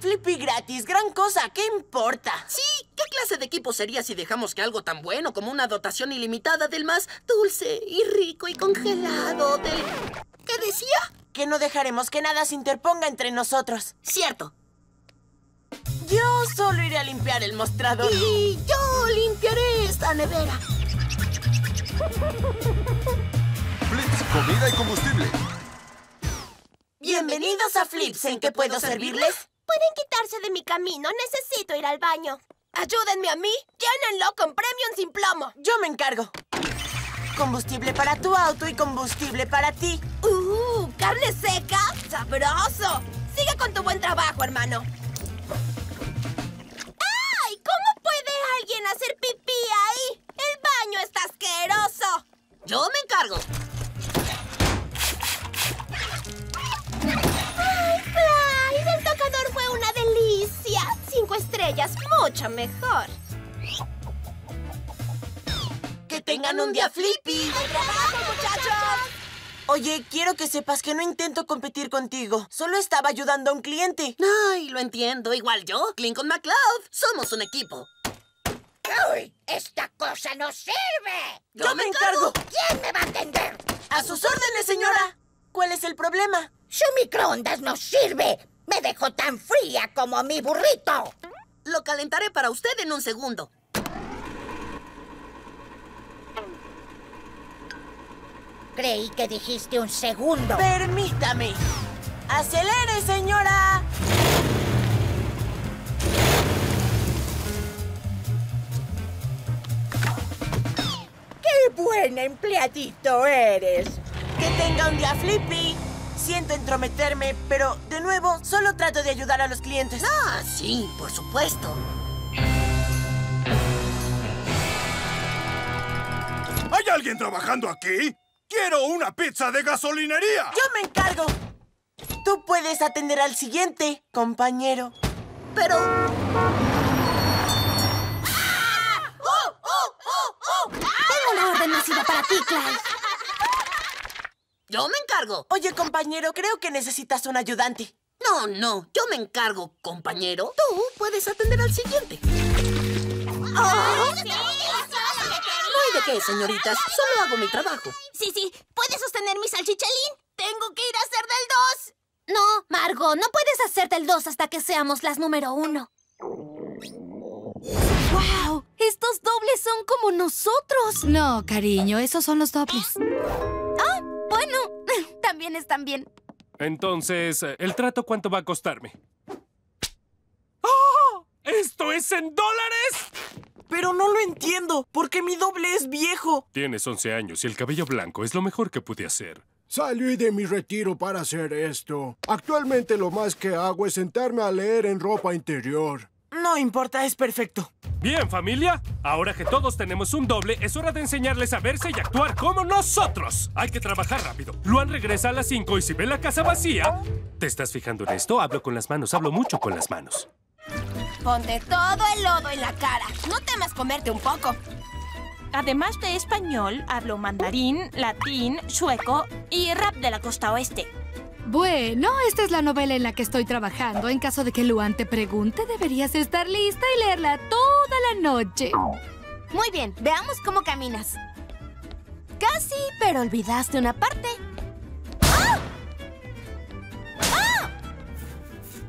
Flippy gratis, gran cosa, ¿qué importa?
Sí, ¿qué clase de equipo sería si dejamos que algo tan bueno como una dotación ilimitada del más dulce y rico y congelado del... ¿Qué decía?
Que no dejaremos que nada se interponga entre nosotros.
Cierto.
A limpiar el mostrador.
Y yo limpiaré esta nevera.
Flips, comida y combustible.
Bienvenidos a Flips, ¿en qué puedo servirles?
Pueden quitarse de mi camino, necesito ir al baño. Ayúdenme a mí, llénenlo con premium sin plomo.
Yo me encargo. Combustible para tu auto y combustible para ti.
¡Uh! ¿Carne seca? ¡Sabroso! Sigue con tu buen trabajo, hermano. Baño está asqueroso.
Yo me encargo.
¡Ay, Clyde! El tocador fue una delicia. Cinco estrellas, mucho mejor.
¡Que tengan un día flippy!
¡Buen trabajo, muchachos!
Oye, quiero que sepas que no intento competir contigo. Solo estaba ayudando a un cliente.
Ay, lo entiendo. Igual yo, Lincoln McLeod. Somos un equipo.
¡Uy! ¡Esta cosa no sirve!
¡Yo, me encargo!
¿Quién me va a atender?
¡A sus órdenes, señora! ¿Cuál es el problema?
¡Su microondas no sirve! ¡Me dejó tan fría como mi burrito!
Lo calentaré para usted en un segundo.
Creí que dijiste un segundo.
Permítame. ¡Acelere, señora!
¡Qué buen empleadito eres!
Que tenga un día flippy. Siento entrometerme, pero de nuevo, solo trato de ayudar a los clientes.
Ah, sí, por supuesto.
¿Hay alguien trabajando aquí? ¡Quiero una pizza de gasolinería!
¡Yo me encargo! Tú puedes atender al siguiente, compañero.
Pero...
Tengo una orden masiva para ti, Clyde.
Yo me encargo.
Oye, compañero, creo que necesitas un ayudante.
No, no, yo me encargo, compañero. Tú puedes atender al siguiente.
¡Oh!
No hay de qué, señoritas. Solo hago mi trabajo.
Sí, sí. ¿Puedes sostener mi salchichalín? Tengo que ir a hacer del 2. No, Margot, no puedes hacer del 2 hasta que seamos las número uno.
Estos dobles son como nosotros.
No, cariño, esos son los dobles.
Ah, bueno, también están bien.
Entonces, ¿el trato cuánto va a costarme? ¡Ah! ¿Esto es en dólares?
Pero no lo entiendo, porque mi doble es viejo.
Tienes 11 años y el cabello blanco es lo mejor que pude hacer.
Salí de mi retiro para hacer esto. Actualmente lo más que hago es sentarme a leer en ropa interior.
No importa, es perfecto.
Bien, familia. Ahora que todos tenemos un doble, es hora de enseñarles a verse y actuar como nosotros. Hay que trabajar rápido. Luan regresa a las 5 y si ve la casa vacía... ¿Te estás fijando en esto? Hablo con las manos, hablo mucho con las manos.
Ponte todo el lodo en la cara. No temas comerte un poco. Además de español, hablo mandarín, latín, sueco y rap de la costa oeste.
Bueno, esta es la novela en la que estoy trabajando. En caso de que Luan te pregunte, deberías estar lista y leerla toda la noche.
Muy bien, veamos cómo caminas. Casi, pero olvidaste una parte.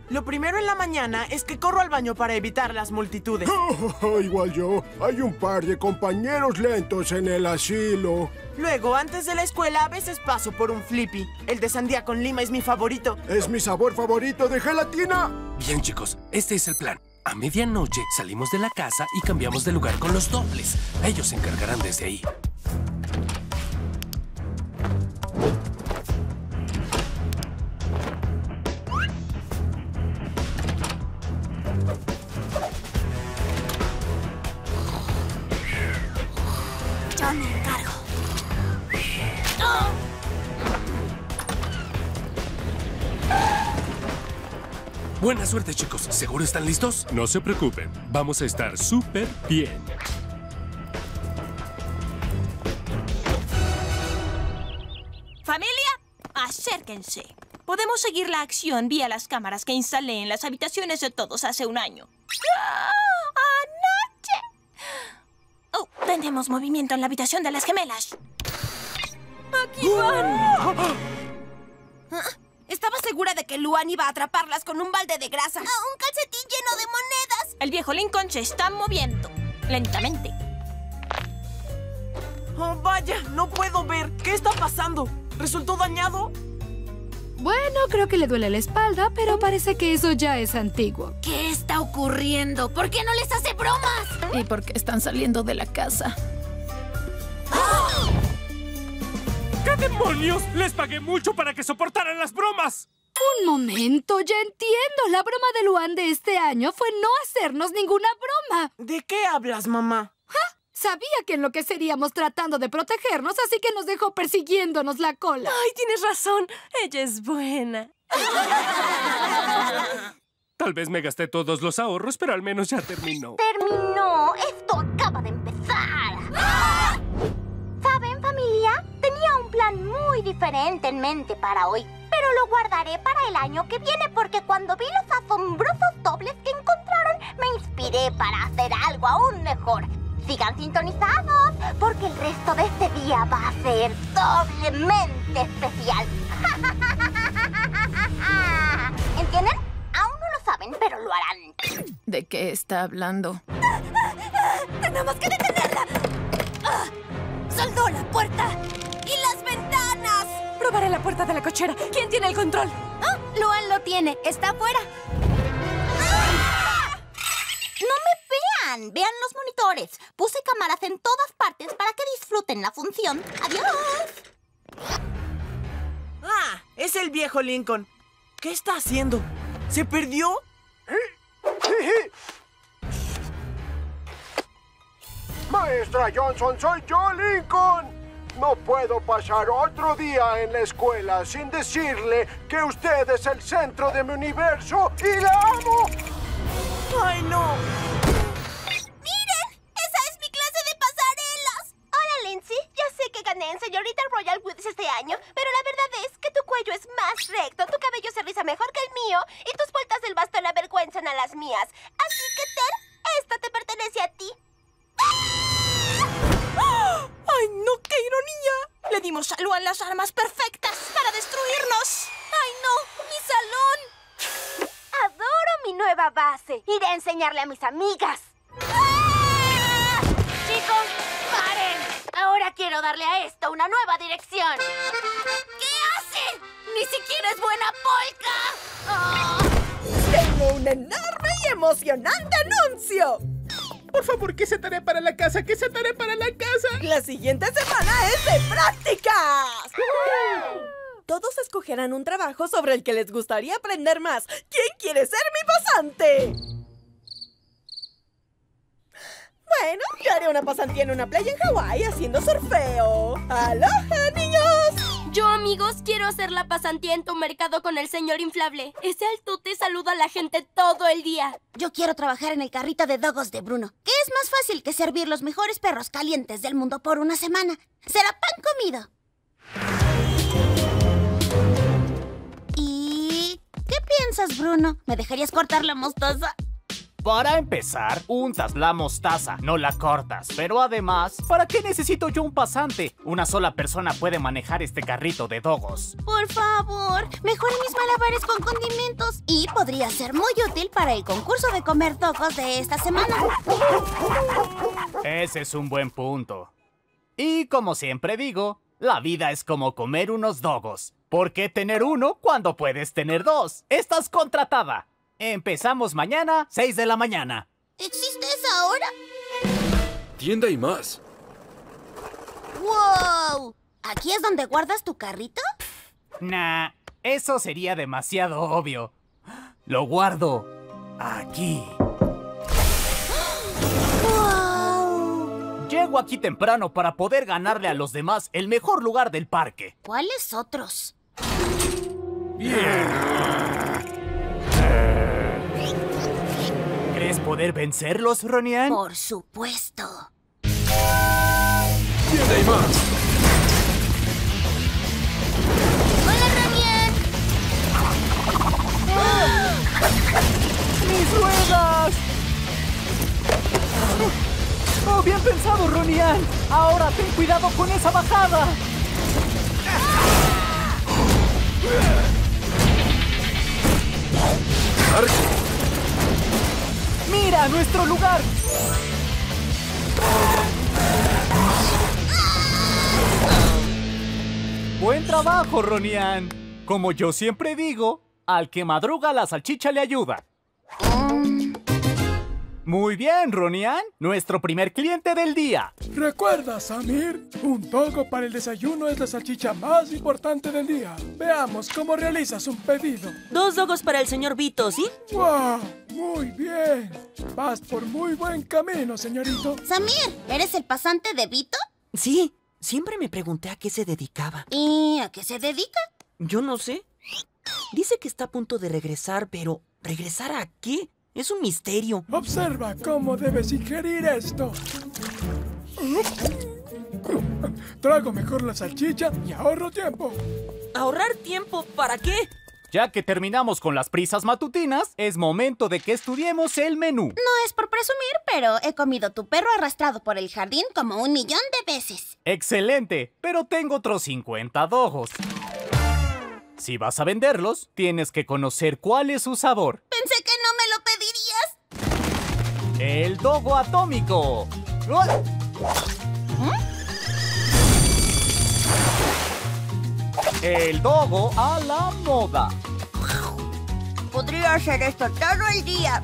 Lo primero en la mañana es que corro al baño para evitar las multitudes.
Igual yo. Hay un par de compañeros lentos en el asilo.
Luego, antes de la escuela, a veces paso por un flippy. El de sandía con lima es mi favorito.
Es mi sabor favorito de gelatina.
Bien, chicos, este es el plan. A medianoche salimos de la casa y cambiamos de lugar con los dobles. Ellos se encargarán desde ahí. Suerte, chicos. ¿Seguro están listos?
No se preocupen. Vamos a estar súper bien.
¡Familia! Acérquense. Podemos seguir la acción vía las cámaras que instalé en las habitaciones de todos hace un año. ¡Ah! ¡Anoche! Oh, tenemos movimiento en la habitación de las gemelas.
¡Aquí van! Ah, Estaba segura de que Luan iba a atraparlas con un balde de grasa.
Ah, un calcetín lleno de monedas.
El viejo Lincoln se está moviendo. Lentamente.
Oh, vaya, no puedo ver. ¿Qué está pasando? ¿Resultó dañado?
Bueno, creo que le duele la espalda, pero parece que eso ya es antiguo.
¿Qué está ocurriendo? ¿Por qué no les hace bromas?
Y porque están saliendo de la casa.
¿Qué demonios? Les pagué mucho para que soportaran las bromas.
Un momento, ya entiendo. La broma de Luan de este año fue no hacernos ninguna broma.
¿De qué hablas, mamá?
¡Ja! Sabía que enloqueceríamos tratando de protegernos, así que nos dejó persiguiéndonos la cola.
Ay, tienes razón. Ella es buena.
Tal vez me gasté todos los ahorros, pero al menos ya terminó.
Terminó. Esto acaba de empezar. Muy diferente en mente para hoy. Pero lo guardaré para el año que viene porque cuando vi los asombrosos dobles que encontraron, me inspiré para hacer algo aún mejor. Sigan sintonizados, porque el resto de este día va a ser doblemente especial. ¿Entienden? Aún no lo saben, pero lo harán.
¿De qué está hablando?
¡Tenemos que detenerla! ¡Soldó la puerta! ¡Y las ventanas!
Probaré la puerta de la cochera. ¿Quién tiene el control?
¡Ah! Luan lo tiene. Está afuera. ¡Ah! ¡No me vean! Vean los monitores. Puse cámaras en todas partes para que disfruten la función. ¡Adiós!
Ah, es el viejo Lincoln. ¿Qué está haciendo? ¿Se perdió?
Maestra Johnson, soy yo, Lincoln. No puedo pasar otro día en la escuela sin decirle que usted es el centro de mi universo y la amo.
¡Ay, no!
¡Miren! ¡Esa es mi clase de pasarelas! Hola, Lindsay. Ya sé que gané en Señorita Royal Woods este año, pero la verdad es que tu cuello es más recto, tu cabello se riza mejor que el mío
y tus vueltas del bastón avergüenzan a las
mías. Así que, Ter, esta te pertenece a ti. ¡Ay, no! ¡Qué ironía!
Le dimos a las armas perfectas para destruirnos. ¡Ay, no! ¡Mi salón!
Adoro mi nueva base. Iré a enseñarle a mis amigas. ¡Ah! Chicos, paren. Ahora quiero darle a esto una nueva dirección. ¿Qué hace? ¡Ni siquiera es buena polka! ¡Oh!
Tengo un enorme y emocionante anuncio.
Por favor, que se tarea para la casa, que se tarea para la casa.
La siguiente semana es de prácticas. Todos escogerán un trabajo sobre el que les gustaría aprender más. ¿Quién quiere ser mi pasante? Bueno, yo haré una pasantía en una playa en Hawái haciendo surfeo. ¡Aloha, niños!
Yo, amigos, quiero hacer la pasantía en tu mercado con el señor inflable. Ese altote saluda a la gente todo el día.
Yo quiero trabajar en el carrito de dogos de Bruno, que es más fácil que servir los mejores perros calientes del mundo por una semana. Será pan comido. ¿Y qué piensas, Bruno? ¿Me dejarías cortar la mostaza?
Para empezar, untas la mostaza, no la cortas. Pero además, ¿para qué necesito yo un pasante? Una sola persona puede manejar este carrito de dogos.
Por favor, mejore mis malabares con condimentos. Y podría ser muy útil para el concurso de comer dogos de esta semana.
Ese es un buen punto. Y como siempre digo, la vida es como comer unos dogos. ¿Por qué tener uno cuando puedes tener dos? Estás contratada. Empezamos mañana, 6 de la mañana.
¿Existe esa hora?
Tienda y más.
¡Wow! ¿Aquí es donde guardas tu carrito?
Nah, eso sería demasiado obvio. Lo guardo aquí.
¡Wow!
Llego aquí temprano para poder ganarle a los demás el mejor lugar del parque.
¿Cuáles otros?
¿Crees poder vencerlos, Ronian?
Por supuesto.
Tienda y más.
¡Hola, Ronian!
¡Mis ruedas! ¡Oh, bien pensado, Ronian! Ahora ten cuidado con esa bajada. ¡Mira nuestro lugar! Buen trabajo, Ronian. Como yo siempre digo, al que madruga la salchicha le ayuda. Muy bien, Ronian. Nuestro primer cliente del día.
Recuerda, Samir, un dogo para el desayuno es la salchicha más importante del día. Veamos cómo realizas un pedido.
Dos dogos para el señor Vito, ¿sí?
¡Wow! Muy bien. Vas por muy buen camino, señorito.
Samir, ¿eres el pasante de Vito?
Sí. Siempre me pregunté a qué se dedicaba.
¿Y a qué se dedica?
Yo no sé. Dice que está a punto de regresar, pero ¿regresar a qué? Es un misterio.
Observa cómo debes ingerir esto. Trago mejor la salchicha y ahorro tiempo.
¿Ahorrar tiempo para qué?
Ya que terminamos con las prisas matutinas, es momento de que estudiemos el menú.
No es por presumir, pero he comido tu perro arrastrado por el jardín como un millón de veces.
Excelente, pero tengo otros 50 dogos. Si vas a venderlos, tienes que conocer cuál es su sabor.
Pensé que
El dogo atómico. El dogo a la moda.
Podría hacer esto todo el día.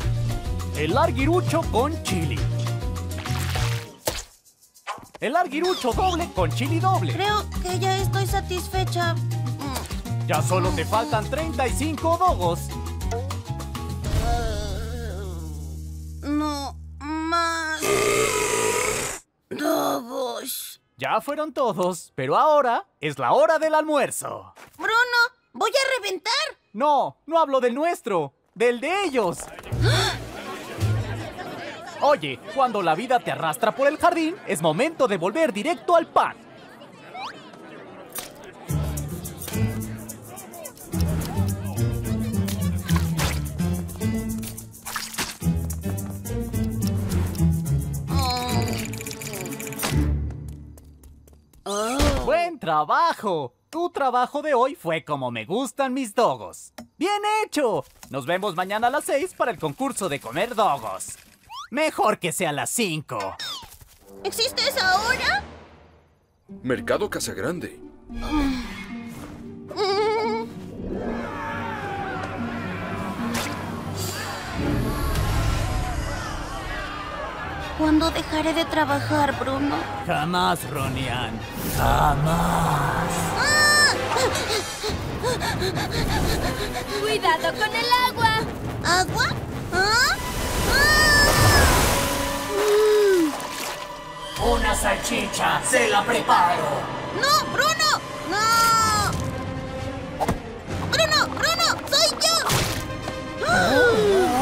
El arguirucho con chili. El arguirucho doble con chili doble.
Creo que ya estoy satisfecha.
Ya solo te faltan 35 dogos. Ya fueron todos, pero ahora es la hora del almuerzo.
Bruno, voy a reventar.
No, no hablo del nuestro, del de ellos. Oye, cuando la vida te arrastra por el jardín, es momento de volver directo al pan. Buen trabajo. Tu trabajo de hoy fue como me gustan mis dogos. ¡Bien hecho! Nos vemos mañana a las 6 para el concurso de comer dogos. Mejor que sea a las 5.
¿Existe esa hora?
Mercado Casagrande.
cuándo dejaré de trabajar, Bruno?
Jamás, Ronian. Jamás.
Cuidado con el agua.
¿Agua? ¿Ah? Ah.
Una salchicha, se la preparo.
¡No, Bruno! ¡No! ¡Bruno! ¡Bruno! ¡Soy yo! ¡Ah!